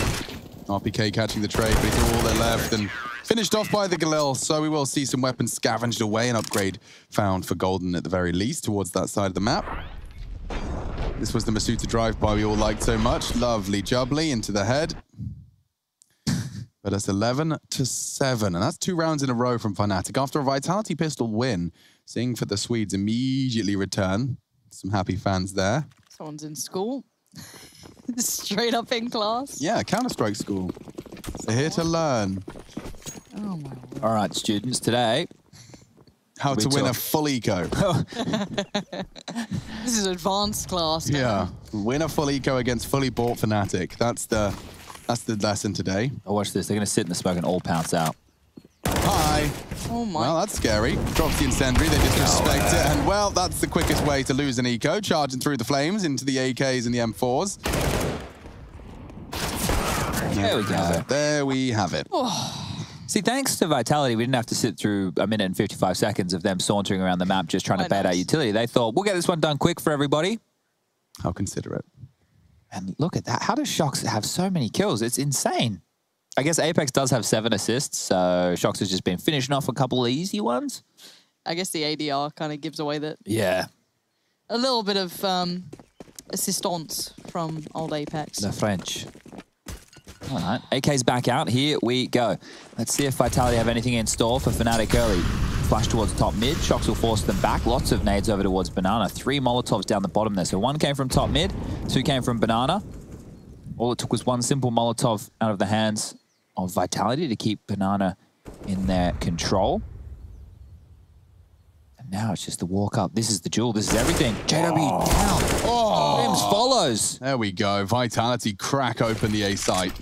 RPK catching the trade, but it's all they left and finished off by the Galil. So we will see some weapons scavenged away, and upgrade found for Golden at the very least towards that side of the map. This was the Misutaaa drive-by we all liked so much. Lovely jubbly into the head. But it's 11 to 7, and that's two rounds in a row from Fnatic. After a Vitality Pistol win, seeing for the Swedes immediately return. Some happy fans there. Someone's in school. Straight up in class. Yeah, Counter-Strike school. They're here to learn Oh my word. All right, students, today. how to win a talk- full eco. This is advanced class. now. yeah, win a full eco against fully bought Fnatic. That's the that's the lesson today. Oh, watch this. They're going to sit in the smoke and all pounce out. Hi. Oh my. Well, that's scary. Drops the incendiary, they disrespect it, and well, that's the quickest way to lose an eco, charging through the flames into the AKs and the M4s. There we go. Uh, there we have it. Oh. See, thanks to Vitality, we didn't have to sit through a minute and 55 seconds of them sauntering around the map just trying to Quite bait our utility. They thought, we'll get this one done quick for everybody. How considerate. And look at that. How does Shox have so many kills? It's insane. I guess Apex does have seven assists, so Shox has just been finishing off a couple of easy ones. I guess the ADR kind of gives away that Yeah. a little bit of um, assistance from old Apex. The French. All right. AK's back out. Here we go. Let's see if Vitality have anything in store for Fnatic early. Flash towards top mid. Shox will force them back. Lots of nades over towards Banana. Three Molotovs down the bottom there. So one came from top mid, two came from Banana. All it took was one simple Molotov out of the hands of Vitality to keep Banana in their control. And now it's just the walk up. This is the jewel. This is everything. JW oh. down. Oh. Mims follows. There we go. Vitality crack open the A site.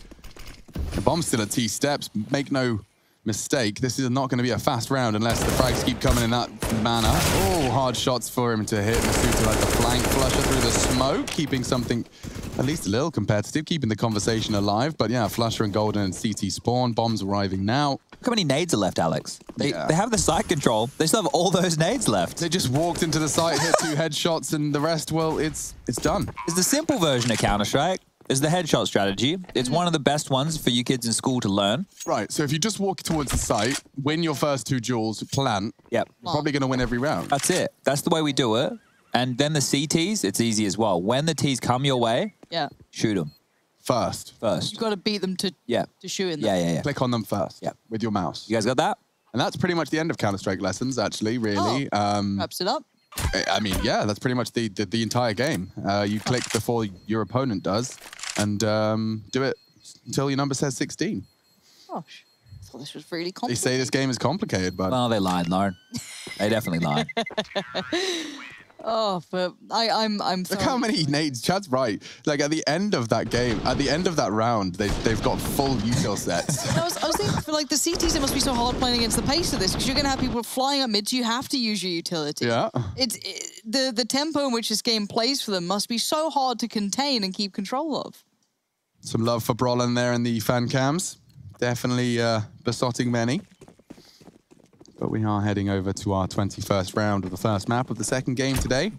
The bomb's still at T steps. Make no mistake. This is not going to be a fast round unless the frags keep coming in that manner. Oh, hard shots for him to hit. Misutaaa like the flank flusha through the smoke, keeping something at least a little competitive, keeping the conversation alive. But yeah, Flusha and Golden and CT spawn. Bombs arriving now. Look how many nades are left, Alex. They, Yeah. they have the site control. They still have all those nades left. They just walked into the site, hit two headshots, and the rest, well, it's it's done. It's the simple version of Counter-Strike. It's the headshot strategy. It's one of the best ones for you kids in school to learn. Right, so if you just walk towards the site, win your first two duels, plant, Yep. you're probably going to win every round. That's it. That's the way we do it. And then the CTs, it's easy as well. When the Ts come your way, Yeah. shoot them First. first. You've got to beat them to, Yeah. to shoot in Yeah, them. yeah, yeah. Click on them first Yep. with your mouse. You guys got that? And that's pretty much the end of Counter-Strike lessons, actually, really. Um, Wraps it up. I I mean, yeah, that's pretty much the, the, the entire game. Uh, you click before your opponent does and um, do it until your number says 16. Gosh. I thought this was really They say this game is complicated, but Well, they lied, Lauren. They definitely lied. Oh, but I, I'm I'm. Sorry. Look how many nades. Chad's right. Like at the end of that game, at the end of that round, they they've got full util sets. I was, I was thinking for like the CTs, it must be so hard playing against the pace of this because you're gonna have people flying up mid. So you have to use your utility. yeah. It's it, the the tempo in which this game plays for them must be so hard to contain and keep control of. Some love for Brollan there in the fan cams. Definitely uh, besotting many. But we are heading over to our 21st round of the first map of the second game today.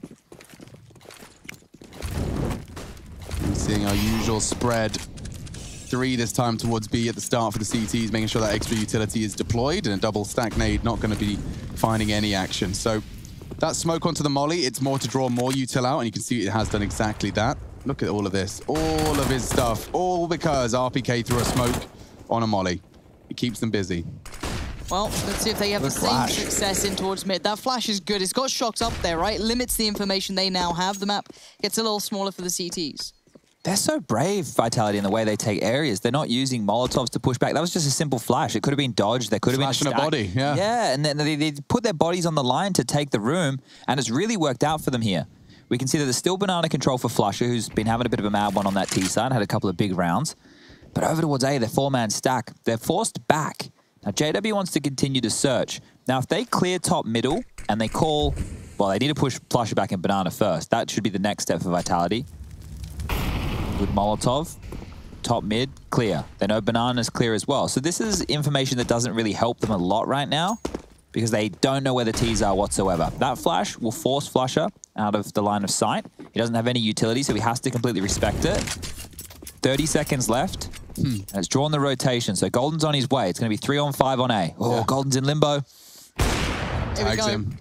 And seeing our usual spread. Three this time towards B at the start for the CTs, making sure that extra utility is deployed and a double stack nade not going to be finding any action. So that smoke onto the molly, it's more to draw more util out, and you can see it has done exactly that. Look at all of this, all of his stuff, all because RPK threw a smoke on a molly. It keeps them busy. Well, let's see if they have the, The same success in towards mid. That flash is good. It's got Shox up there, right? Limits the information they now have. The map gets a little smaller for the CTs. They're so brave, Vitality, in the way they take areas. They're not using Molotovs to push back. That was just a simple flash. It could have been dodged. There could have been Flash and a body, yeah. Yeah, and then they, they put their bodies on the line to take the room, and it's really worked out for them here. We can see that there's still banana control for Flusha, who's been having a bit of a mad one on that T side, had a couple of big rounds. But over towards A, they're four-man stack. They're forced back. Now, JW wants to continue to search. Now, if they clear top middle and they call, well, they need to push Flusha back in banana first. That should be the next step for Vitality with Molotov. Top mid, clear. They know Banana's clear as well. So this is information that doesn't really help them a lot right now because they don't know where the T's are whatsoever. That flash will force Flusha out of the line of sight. He doesn't have any utility, so he has to completely respect it. 30 seconds left. Hmm. And it's drawn the rotation, so Golden's on his way. It's going to be three on five on A. Oh, Yeah. Golden's in limbo. Tags him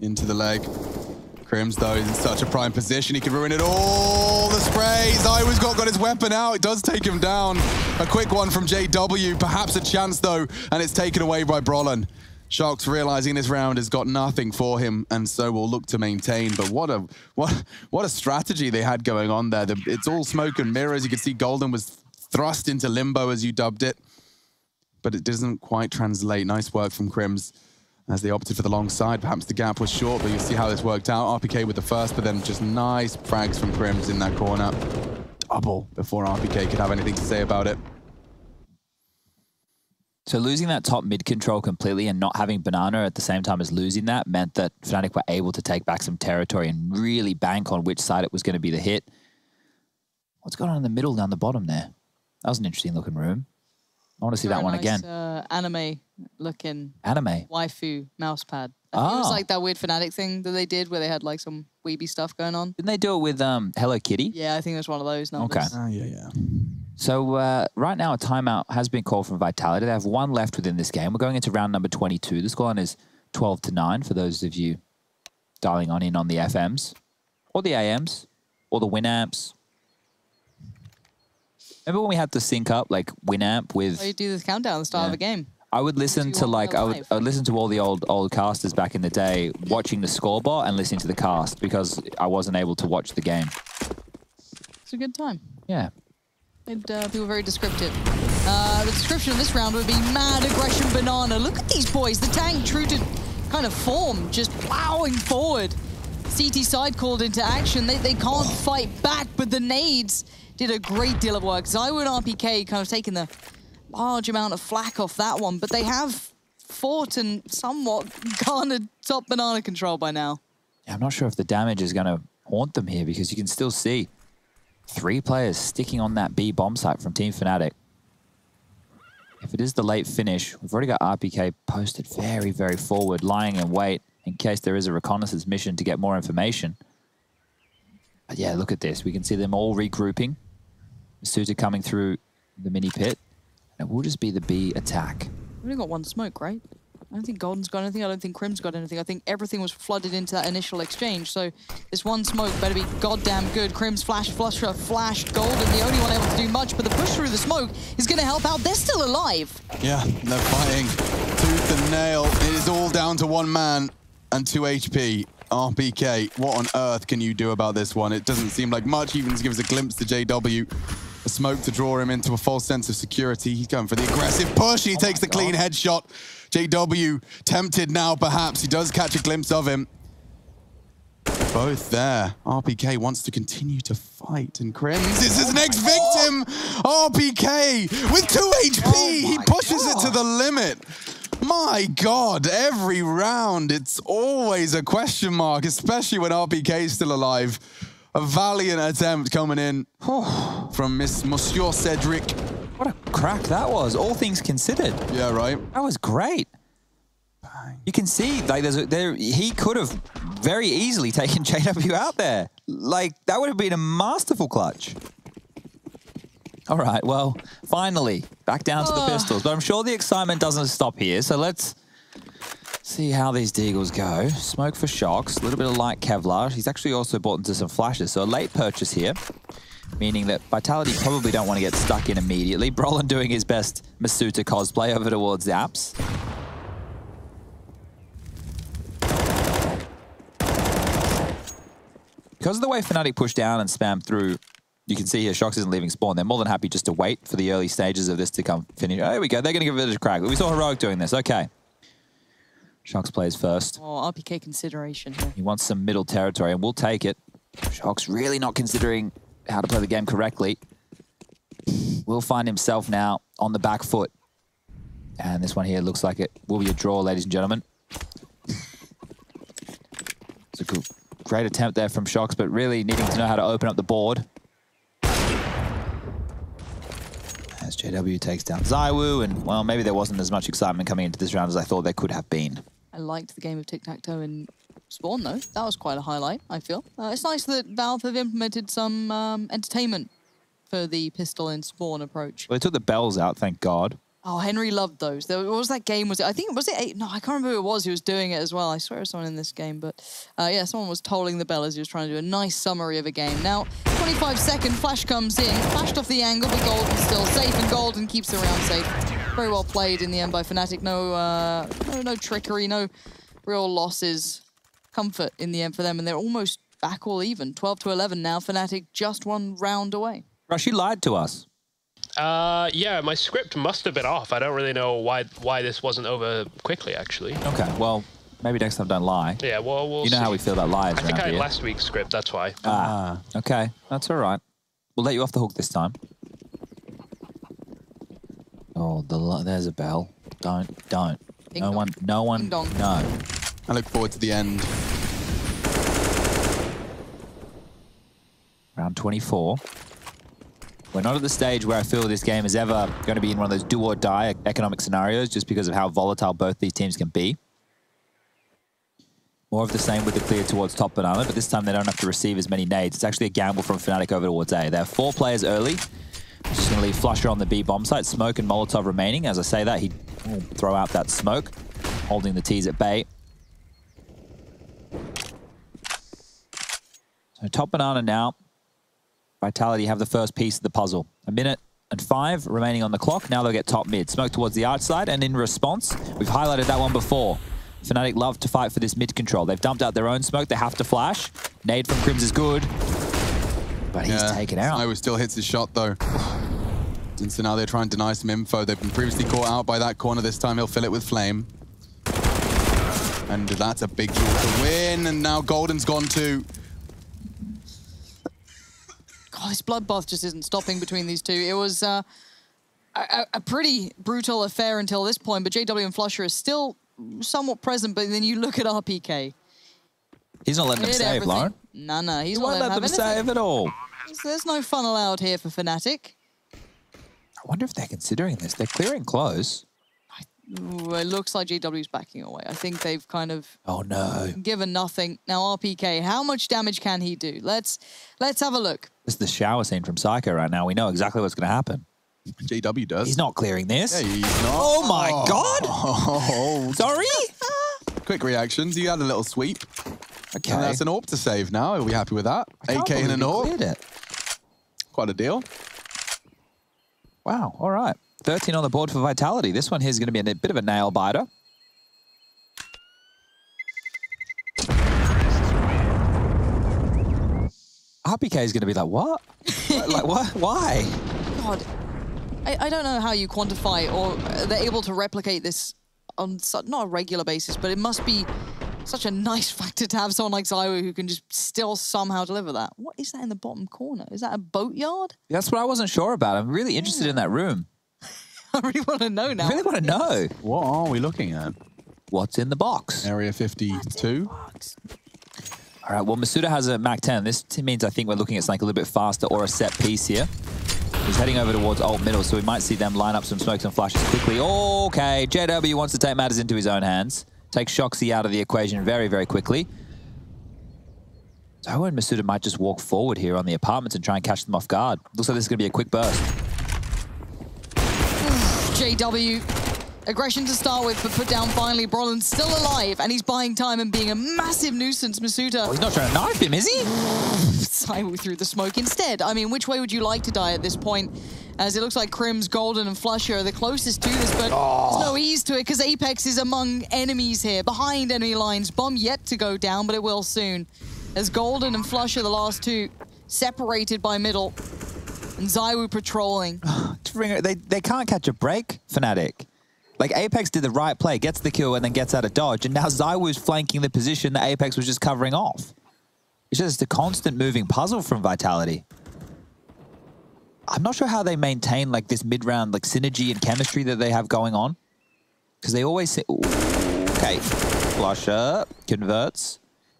into the leg. KRIMZ, though, is in such a prime position. He could ruin it all. The sprays. Iwa's got, got his weapon out. It does take him down. A quick one from JW. Perhaps a chance, though, and it's taken away by Brollan. Sharks realizing this round has got nothing for him, and so will look to maintain. But what a what what a strategy they had going on there. The, it's all smoke and mirrors. You can see Golden was thrust into limbo, as you dubbed it but it doesn't quite translate. Nice work from KRIMZ as they opted for the long side. Perhaps the gap was short, but you see how this worked out. RPK with the first, but then just nice frags from KRIMZ in that corner. Double before RPK could have anything to say about it. So losing that top mid control completely and not having Banana at the same time as losing that meant that Fnatic were able to take back some territory and really bank on which side it was going to be the hit. What's going on in the middle down the bottom there? That was an interesting looking room. I want to see that one nice, again. Uh, anime looking Anime. waifu mouse pad. I think it was Ah. like that weird Fnatic thing that they did where they had like some weeby stuff going on. Didn't they do it with um, Hello Kitty? Yeah, I think it was one of those numbers. Okay. Ah, yeah, yeah. So uh, right now a timeout has been called from Vitality. They have one left within this game. We're going into round number 22. The scoreline is 12 to 9 for those of you dialing on in on the FMs or the AMs or the Winamps. Remember when we had to sync up like Winamp with Oh, you do the countdown at the start of Yeah. a game. I would listen to like I would. I would listen to all the old old casters back in the day, watching the scoreboard and listening to the cast because I wasn't able to watch the game. It's a good time. Yeah, It, uh, people very descriptive. Uh, the description of this round would be mad aggression banana. Look at these boys. The tank true to kind of form, just plowing forward. CT side called into action. They, they can't fight back, but the nades did a great deal of work. ZywOo RPK kind of taking the large amount of flack off that one, but they have fought and somewhat garnered top banana control by now. Yeah, I'm not sure if the damage is going to haunt them here because you can still see three players sticking on that B bomb site from Team Fnatic. If it is the late finish, we've already got RPK posted very, very forward, lying in wait in case there is a reconnaissance mission to get more information. But yeah, look at this. We can see them all regrouping. Suta coming through the mini pit. And it will just be the B attack. We've only got one smoke, right? I don't think Golden's got anything. I don't think KRIMZ' got anything. I think everything was flooded into that initial exchange. So this one smoke better be goddamn good. KRIMZ' flash, flusha, flashed Golden, the only one able to do much. But the push through the smoke is going to help out. They're still alive. Yeah, they're fighting tooth and nail. It is all down to one man and two HP. RPK, what on earth can you do about this one? It doesn't seem like much, even to give us a glimpse to JW. A smoke to draw him into a false sense of security. He's going for the aggressive push. He takes the clean headshot. JW tempted now, perhaps. He does catch a glimpse of him. both there. RPK wants to continue to fight, and KRIMZ is his next victim. RPK with 2 HP. he pushes it to the limit. My God, every round, it's always a question mark, especially when RPK is still alive. A valiant attempt coming in from Miss Monsieur Cedric. What a crack that was, all things considered. Yeah, right. That was great. You can see, like, there's a, there. He could have very easily taken JW out there. Like, that would have been a masterful clutch. All right, well, finally, back down to the Ugh. pistols. But I'm sure the excitement doesn't stop here. So let's see how these Deagles go. Smoke for Shox, a little bit of light Kevlar. He's actually also bought into some flashes. So a late purchase here, meaning that Vitality probably don't want to get stuck in immediately. Brollan doing his best Misutaaa cosplay over towards apps. Because of the way Fnatic pushed down and spammed through, you can see here Shox isn't leaving spawn. They're more than happy just to wait for the early stages of this to come finish. Oh, here we go. They're going to give it a crack. We saw Heroic doing this. Okay. Shox plays first. Oh, RPK consideration here. He wants some middle territory, and we'll take it. Shox really not considering how to play the game correctly. Will find himself now on the back foot. And this one here looks like it will be a draw, ladies and gentlemen. It's a good, great attempt there from Shox, but really needing to know how to open up the board. As JW takes down ZywOo, and well, maybe there wasn't as much excitement coming into this round as I thought there could have been. I liked the game of tic-tac-toe in Spawn, though. That was quite a highlight, I feel. Uh, it's nice that Valve have implemented some um, entertainment for the pistol and Spawn approach. Well, they took the bells out, thank God. Oh, Henry loved those. There, what was that game? Was it? I think was it eight? No, I can't remember who it was who was doing it as well. I swear it was someone in this game, but uh, yeah, someone was tolling the bell as he was trying to do a nice summary of a game. Now, 25 second flash comes in, flashed off the angle, but Golden still safe, and Golden keeps the round safe. Very well played in the end by Fnatic. No, uh, no, no trickery, no real losses. Comfort in the end for them, and they're almost back all even. 12 to 11 now. Fnatic just one round away. Rush, you lied to us. Uh, yeah, my script must have been off. I don't really know why why this wasn't over quickly, actually. Okay, well, maybe next time don't lie. Yeah, well, we'll You know see. how we feel about lies I think I had here. last week's script, that's why. Ah, okay, that's all right. We'll let you off the hook this time. Oh, the there's a bell. Don't, don't. Ding no dong. one, no one, Ding dong. no. I look forward to the end. Round 24. We're not at the stage where I feel this game is ever going to be in one of those do or die economic scenarios just because of how volatile both these teams can be. More of the same with the clear towards top banana, but this time they don't have to receive as many nades. It's actually a gamble from Fnatic over towards A. They have four players early. Just to leave Flusha on the B bomb site. Smoke and Molotov remaining. As I say that, he will throw out that smoke, holding the T's at bay. So top banana now. Vitality have the first piece of the puzzle. A minute and five remaining on the clock. Now they'll get top mid. Smoke towards the outside, and in response, we've highlighted that one before. Fnatic love to fight for this mid control. They've dumped out their own smoke. They have to flash. Nade from KRIMZ is good, but he's taken out. Snow still hits his shot though. And so now they're trying to deny some info. They've been previously caught out by that corner. This time he'll fill it with flame. And that's a big draw to win. And now Golden's gone too. God, this bloodbath just isn't stopping between these two. It was uh, a, a- a pretty brutal affair until this point, but JW and Flusha is still somewhat present, but then you look at RPK. He's not letting them save, everything. Lauren. No, no, he's He not letting let them have anything. save at all. There's- There's no fun allowed here for Fnatic. I wonder if they're considering this. They're clearing close. Ooh, it looks like JW's backing away. I think they've kind of Oh no. given nothing. Now RPK, how much damage can he do? Let's let's have a look. This is the shower scene from Psycho right now. We know exactly what's going to happen. JW does. He's not clearing this. Yeah, he's not. Oh my oh. god! Oh, Sorry? quick reactions. You had a little sweep. Okay. And that's an AWP to save now. Are we happy with that? I can't AK and believe an he AWP. it. Quite a deal. Wow, all right. 13 on the board for Vitality. This one here is going to be a bit of a nail biter. RPK is going to be like, what? like, what? Why? God, I, I don't know how you quantify or uh, they're able to replicate this on not a regular basis, but it must be Such a nice factor to have someone like ZywOo who can just still somehow deliver that. What is that in the bottom corner? Is that a boatyard? That's what I wasn't sure about. I'm really interested in that room. I really want to know now. I really want to know What are we looking at? what's in the box. Area 52? All right, well, Misutaaa has a Mac 10. This means I think we're looking at something a little bit faster or a set piece here. He's heading over towards alt middle, so we might see them line up some smokes and flashes quickly. Okay, JW wants to take matters into his own hands. Takes Shoxi out of the equation very, very quickly. Zoe and Misutaaa might just walk forward here on the apartments and try and catch them off guard. Looks like this is going to be a quick burst. JW. Aggression to start with, but put down finally. Brollan's still alive, and he's buying time and being a massive nuisance. Misutaaa Oh, he's not trying to knife him, is he? ZywOo through the smoke instead. I mean, which way would you like to die at this point? As it looks like KRIMZ, Golden, and Flusha are the closest to this, but there's no oh. ease to it because Apex is among enemies here, behind enemy lines. Bomb yet to go down, but it will soon. As Golden and Flusha, the last two, separated by middle, and ZywOo patrolling. They, they can't catch a break, Fnatic. Like, Apex did the right play, gets the kill, and then gets out of dodge, and now ZywOo's flanking the position that Apex was just covering off. It's just a constant moving puzzle from Vitality. I'm not sure how they maintain, like, this mid-round, like, synergy and chemistry that they have going on. Because they always say, okay, Flusha converts,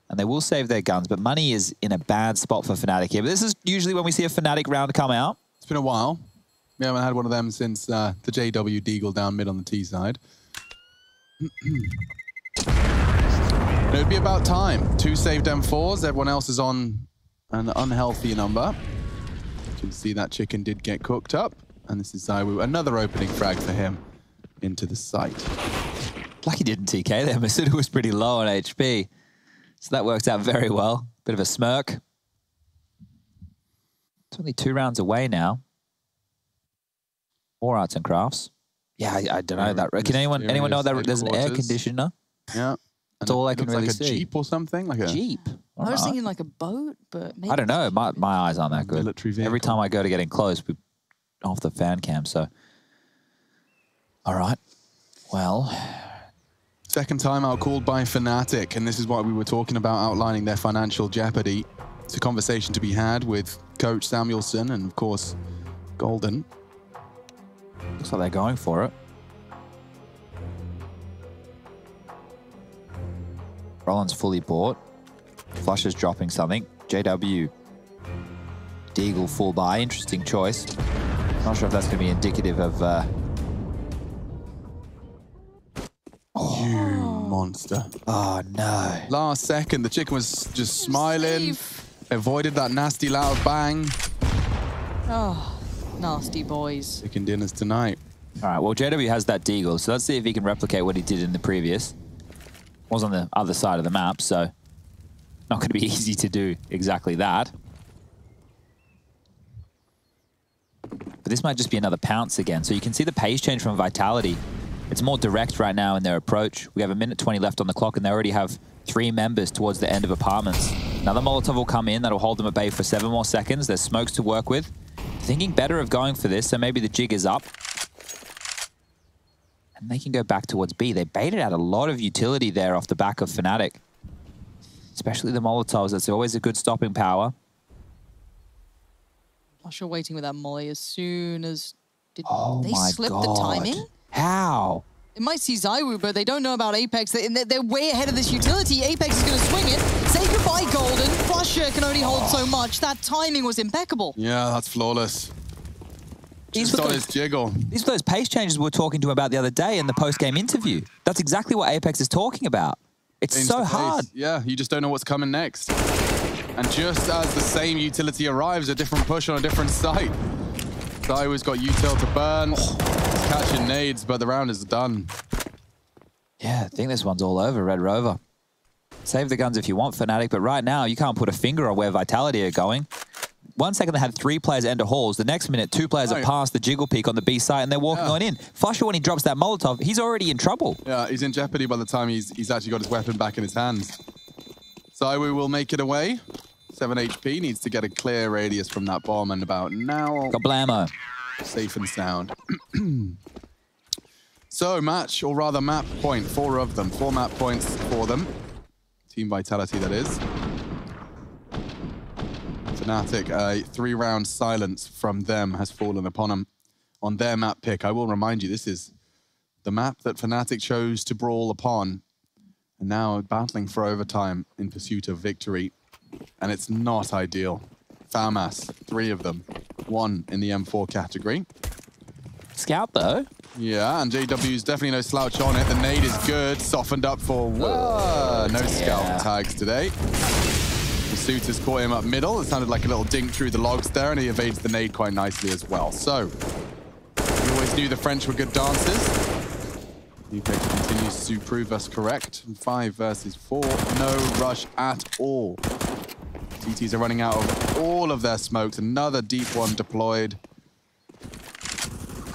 and they will save their guns, but money is in a bad spot for Fnatic here. But this is usually when we see a Fnatic round come out. It's been a while. We haven't had one of them since uh, the JW Deagle down mid on the T side. it would be about time. Two saved M4s. Everyone else is on an unhealthy number. You can see that chicken did get cooked up. And this is ZywOo. Another opening frag for him into the site. Lucky didn't TK there. Misutaaa was pretty low on HP. So that worked out very well. Bit of a smirk. It's only two rounds away now. More arts and crafts. Yeah, I, I don't know that. Can anyone anyone know that there's an air conditioner? Yeah. That's all I can looks really like a see. Jeep or something? Like a Jeep. I was Alright. thinking like a boat, but maybe I don't know. My my eyes aren't that good. Military Every time I go to get in close, we off the fan cam. So, all right. Well, Second time out called by Fnatic, and this is what we were talking about outlining their financial jeopardy. It's a conversation to be had with Coach Samuelsson and, of course, Golden. Looks like they're going for it. Rollins fully bought. Flush is dropping something. JW. Deagle full buy. Interesting choice. Not sure if that's going to be indicative of. Uh, You monster. oh no! Last second, the chicken was just smiling, Safe. avoided that nasty loud bang. Oh, nasty boys. Chicken dinners tonight. All right. Well, JW has that Deagle, so let's see if he can replicate what he did in the previous. Was on the other side of the map, so not going to be easy to do exactly that. But this might just be another pounce again. So you can see the pace change from Vitality. It's more direct right now in their approach. We have a minute 20 left on the clock, and they already have three members towards the end of apartments. Another Molotov will come in. That'll hold them at bay for seven more seconds. There's smokes to work with. Thinking better of going for this, so maybe the jig is up. And they can go back towards B. They baited out a lot of utility there off the back of Fnatic. Especially the Molotovs. That's always a good stopping power. Flusha waiting with that molly as soon as did Oh they slip god. the timing? How? It might see ZywOo, but they don't know about Apex. They- They're, they're way ahead of this utility. Apex is going to swing it. Say goodbye, Golden. Flusha can only hold so much. That timing was impeccable. Yeah, that's flawless. These Just were, on his those, jiggle. these were those pace changes we were talking to him about the other day in the post-game interview. That's exactly what Apex is talking about. It's Change so hard. Yeah, you just don't know what's coming next. And just as the same utility arrives, a different push on a different site. ZywOo's got util to burn. Oh. Catching nades, but the round is done. Yeah, I think this one's all over, Red Rover. Save the guns if you want, Fnatic, but right now you can't put a finger on where Vitality are going. One second they had three players enter halls. The next minute, two players Oh, have passed the jiggle peak on the B side and they're walking Yeah. on in. Flusha, when he drops that Molotov, he's already in trouble. Yeah, he's in jeopardy by the time he's he's actually got his weapon back in his hands. ZywOo will make it away. 7 HP, needs to get a clear radius from that bomb, and about now, Got blammo. Safe and sound. so, match, or rather map point, four of them, four map points for them. Team Vitality, that is. Fnatic, a three-round silence from them has fallen upon them on their map pick. I will remind you, this is the map that Fnatic chose to brawl upon, and now battling for overtime in pursuit of victory. And it's not ideal. FAMAS, three of them. One in the M4 category. Scout, though. Yeah, and JW's definitely no slouch on it. The nade is good, softened up for whoa, no scout Yeah. tags today. The suit has caught him up middle. It sounded like a little dink through the logs there, and he evades the nade quite nicely as well. So, we always knew the French were good dancers. Apex continues to prove us correct. Five versus four, no rush at all. TTs are running out of all of their smokes. Another deep one deployed.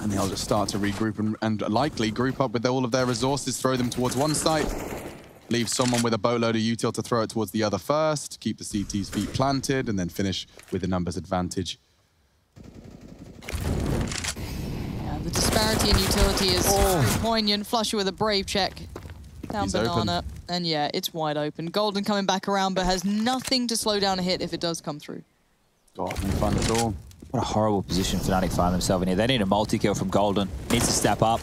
And they'll just start to regroup and, and likely group up with all of their resources, throw them towards one site, leave someone with a boatload of util to throw it towards the other first, keep the CT's feet planted, and then finish with the numbers advantage. Yeah, the disparity in utility is very poignant. Flusha with a brave check. Down He's banana. And yeah, it's wide open. Golden coming back around, but has nothing to slow down a hit if it does come through. Got no fun at all. What a horrible position Fnatic find themselves in here. They need a multi-kill from Golden. Needs to step up.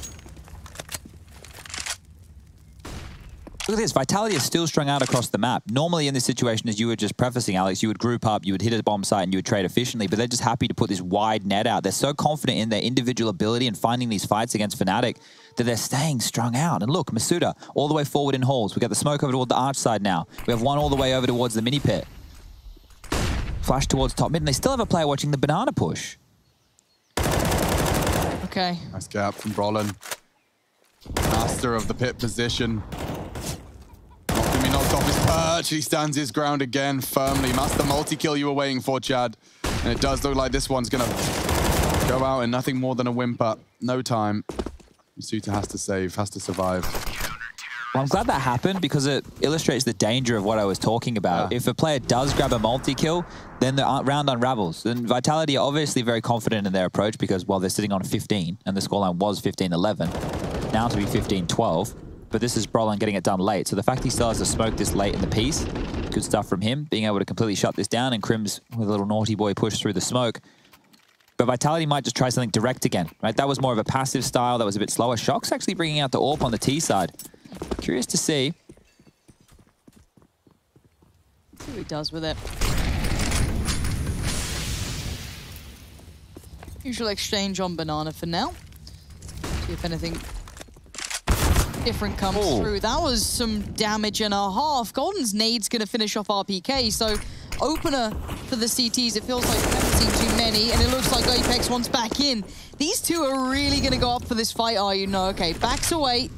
Look at this. Vitality is still strung out across the map. Normally in this situation, as you were just prefacing, Alex, you would group up, you would hit a bomb site, and you would trade efficiently, but they're just happy to put this wide net out. They're so confident in their individual ability and finding these fights against Fnatic that they're staying strung out. And look, Misutaaa, all the way forward in halls. We got the smoke over toward the arch side now. We have one all the way over towards the mini pit. Flash towards top mid, and they still have a player watching the banana push. Okay. Nice gap from Brollan. Master of the pit position. Not gonna be knocked off his perch. He stands his ground again firmly. Master multi-kill you were waiting for, Chad. And it does look like this one's gonna go out in nothing more than a whimper. No time. Misutaaa has to save, has to survive. Well, I'm glad that happened because it illustrates the danger of what I was talking about. Yeah. If a player does grab a multi-kill, then the uh, round unravels. And Vitality are obviously very confident in their approach because, well, they're sitting on 15, and the scoreline was 15-11, now to be 15-12. But this is Brollan getting it done late. So the fact he still has to smoke this late in the piece, good stuff from him, being able to completely shut this down, and KRIMZ with a little naughty boy push through the smoke. But Vitality might just try something direct again, right? That was more of a passive style that was a bit slower. Shox's actually bringing out the AWP on the T side. Curious to see. See what he does with it. Usual exchange on banana for now. See if anything different comes Oh. through. That was some damage and a half. Golden's nade's going to finish off RPK, so opener for the CTs. It feels like we haven't seen too many, and it looks like Apex wants back in. These two are really going to go up for this fight, are you? No, okay, backs away,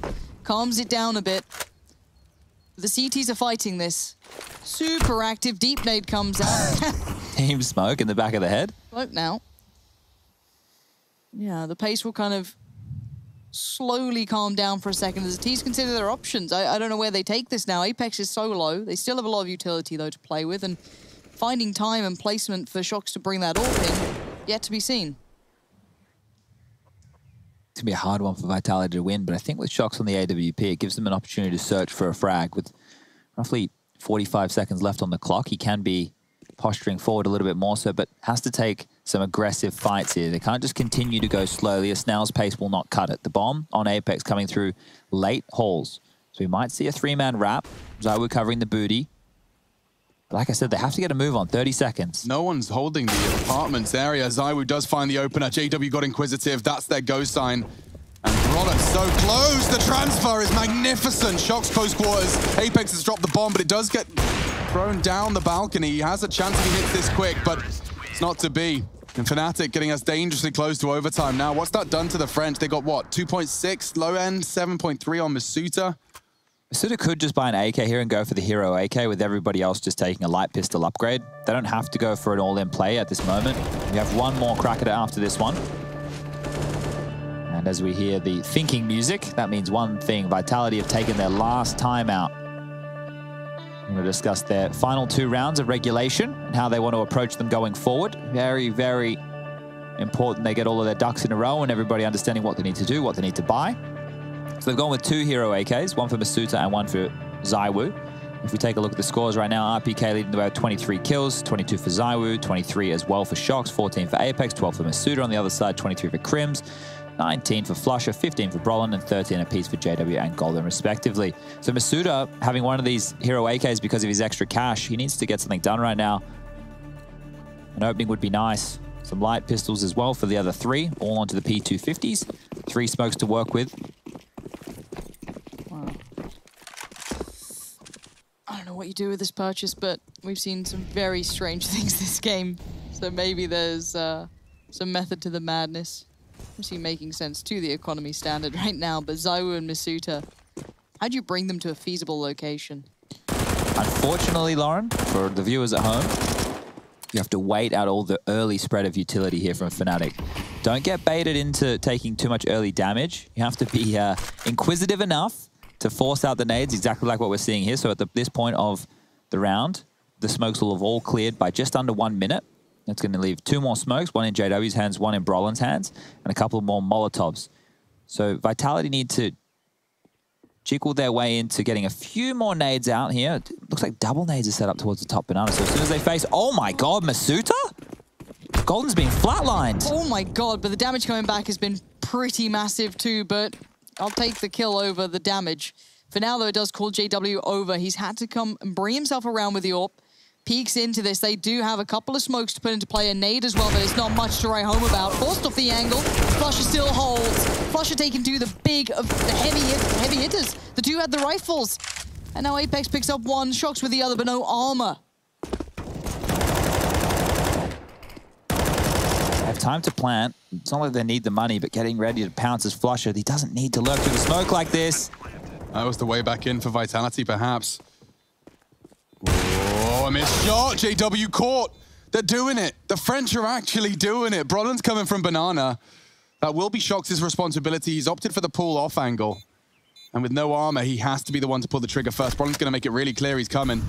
calms it down a bit. The CTs are fighting this. Super active. Deep nade comes out. Team smoke in the back of the head. Smoke now. Yeah, the pace will kind of slowly calm down for a second as the T's consider their options. I, I don't know where they take this now. Apex is so low. They still have a lot of utility, though, to play with. And finding time and placement for Shox to bring that AWP in, yet to be seen. It's going to be a hard one for Vitality to win, but I think with Shox on the AWP, it gives them an opportunity to search for a frag. With roughly 45 seconds left on the clock, he can be posturing forward a little bit more so, but has to take some aggressive fights here. They can't just continue to go slowly. A snail's pace will not cut it. The bomb on Apex coming through late halls. So we might see a three-man wrap. ZywOo covering the booty. But like I said, they have to get a move on. 30 seconds. No one's holding the apartments area. ZywOo does find the opener. JW got inquisitive. That's their go sign. And Brollan so close. The transfer is magnificent. Shox close quarters. Apex has dropped the bomb, but it does get thrown down the balcony. He has a chance if he hits this quick, but it's not to be. And Fnatic getting us dangerously close to overtime now. What's that done to the French? They got what? 2.6 low end, 7.3 on Misutaaa. Suda could just buy an AK here and go for the hero AK with everybody else just taking a light pistol upgrade. They don't have to go for an all-in play at this moment. We have one more crack at it after this one. And as we hear the thinking music, that means one thing. Vitality have taken their last timeout. We're going to discuss their final two rounds of regulation and how they want to approach them going forward. Very, very important they get all of their ducks in a row and everybody understanding what they need to do, what they need to buy. So they've gone with two hero AKs, one for Misutaaa and one for ZywOo. If we take a look at the scores right now, RPK leading the way with 23 kills, 22 for ZywOo, 23 as well for Shox, 14 for Apex, 12 for Misutaaa on the other side, 23 for KRIMZ, 19 for Flusha, 15 for Brollan, and 13 apiece for JW and Golden, respectively. So Misutaaa, having one of these hero AKs because of his extra cash, he needs to get something done right now. An opening would be nice. Some light pistols as well for the other three, all onto the P250s. Three smokes to work with. Wow. I don't know what you do with this purchase, but we've seen some very strange things this game. So maybe there's uh, some method to the madness. Obviously making sense to the economy standard right now, but ZywOo and Misutaaa, how'd you bring them to a feasible location? Unfortunately, Lauren, for the viewers at home, you have to wait out all the early spread of utility here from Fnatic. Don't get baited into taking too much early damage. You have to be uh, inquisitive enough to force out the nades, exactly like what we're seeing here. So at the, this point of the round, the smokes will have all cleared by just under one minute. That's going to leave two more smokes, one in JW's hands, one in Brollan's hands, and a couple more Molotovs. So Vitality need to jiggle their way into getting a few more nades out here. It looks like double nades are set up towards the top banana. So as soon as they face, oh my god, Misutaaa? Golden's been flatlined. Oh my god, but the damage coming back has been pretty massive too, but I'll take the kill over the damage. For now, though, it does call JW over. He's had to come and bring himself around with the AWP. Peeks into this. They do have a couple of smokes to put into play. A nade as well, but it's not much to write home about. Forced off the angle. Flusha still holds. Flusha taking two of the big, of the heavy, hit, heavy hitters. The two had the rifles. And now Apex picks up one. Shox with the other, but no armor. They have time to plant. It's not like they need the money, but getting ready to pounce his Flusha. He doesn't need to lurk through the smoke like this. That was the way back in for Vitality, perhaps. Oh, missed shot. JW caught. They're doing it. The French are actually doing it. Brollan's coming from Banana. That will be Shox' responsibility. He's opted for the pull-off angle. And with no armor, he has to be the one to pull the trigger first. Brollan's going to make it really clear he's coming.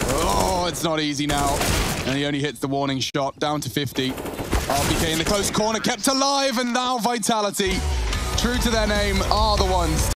Oh, it's not easy now. And he only hits the warning shot, down to 50. RPK in the close corner, kept alive, and now Vitality, true to their name, are the ones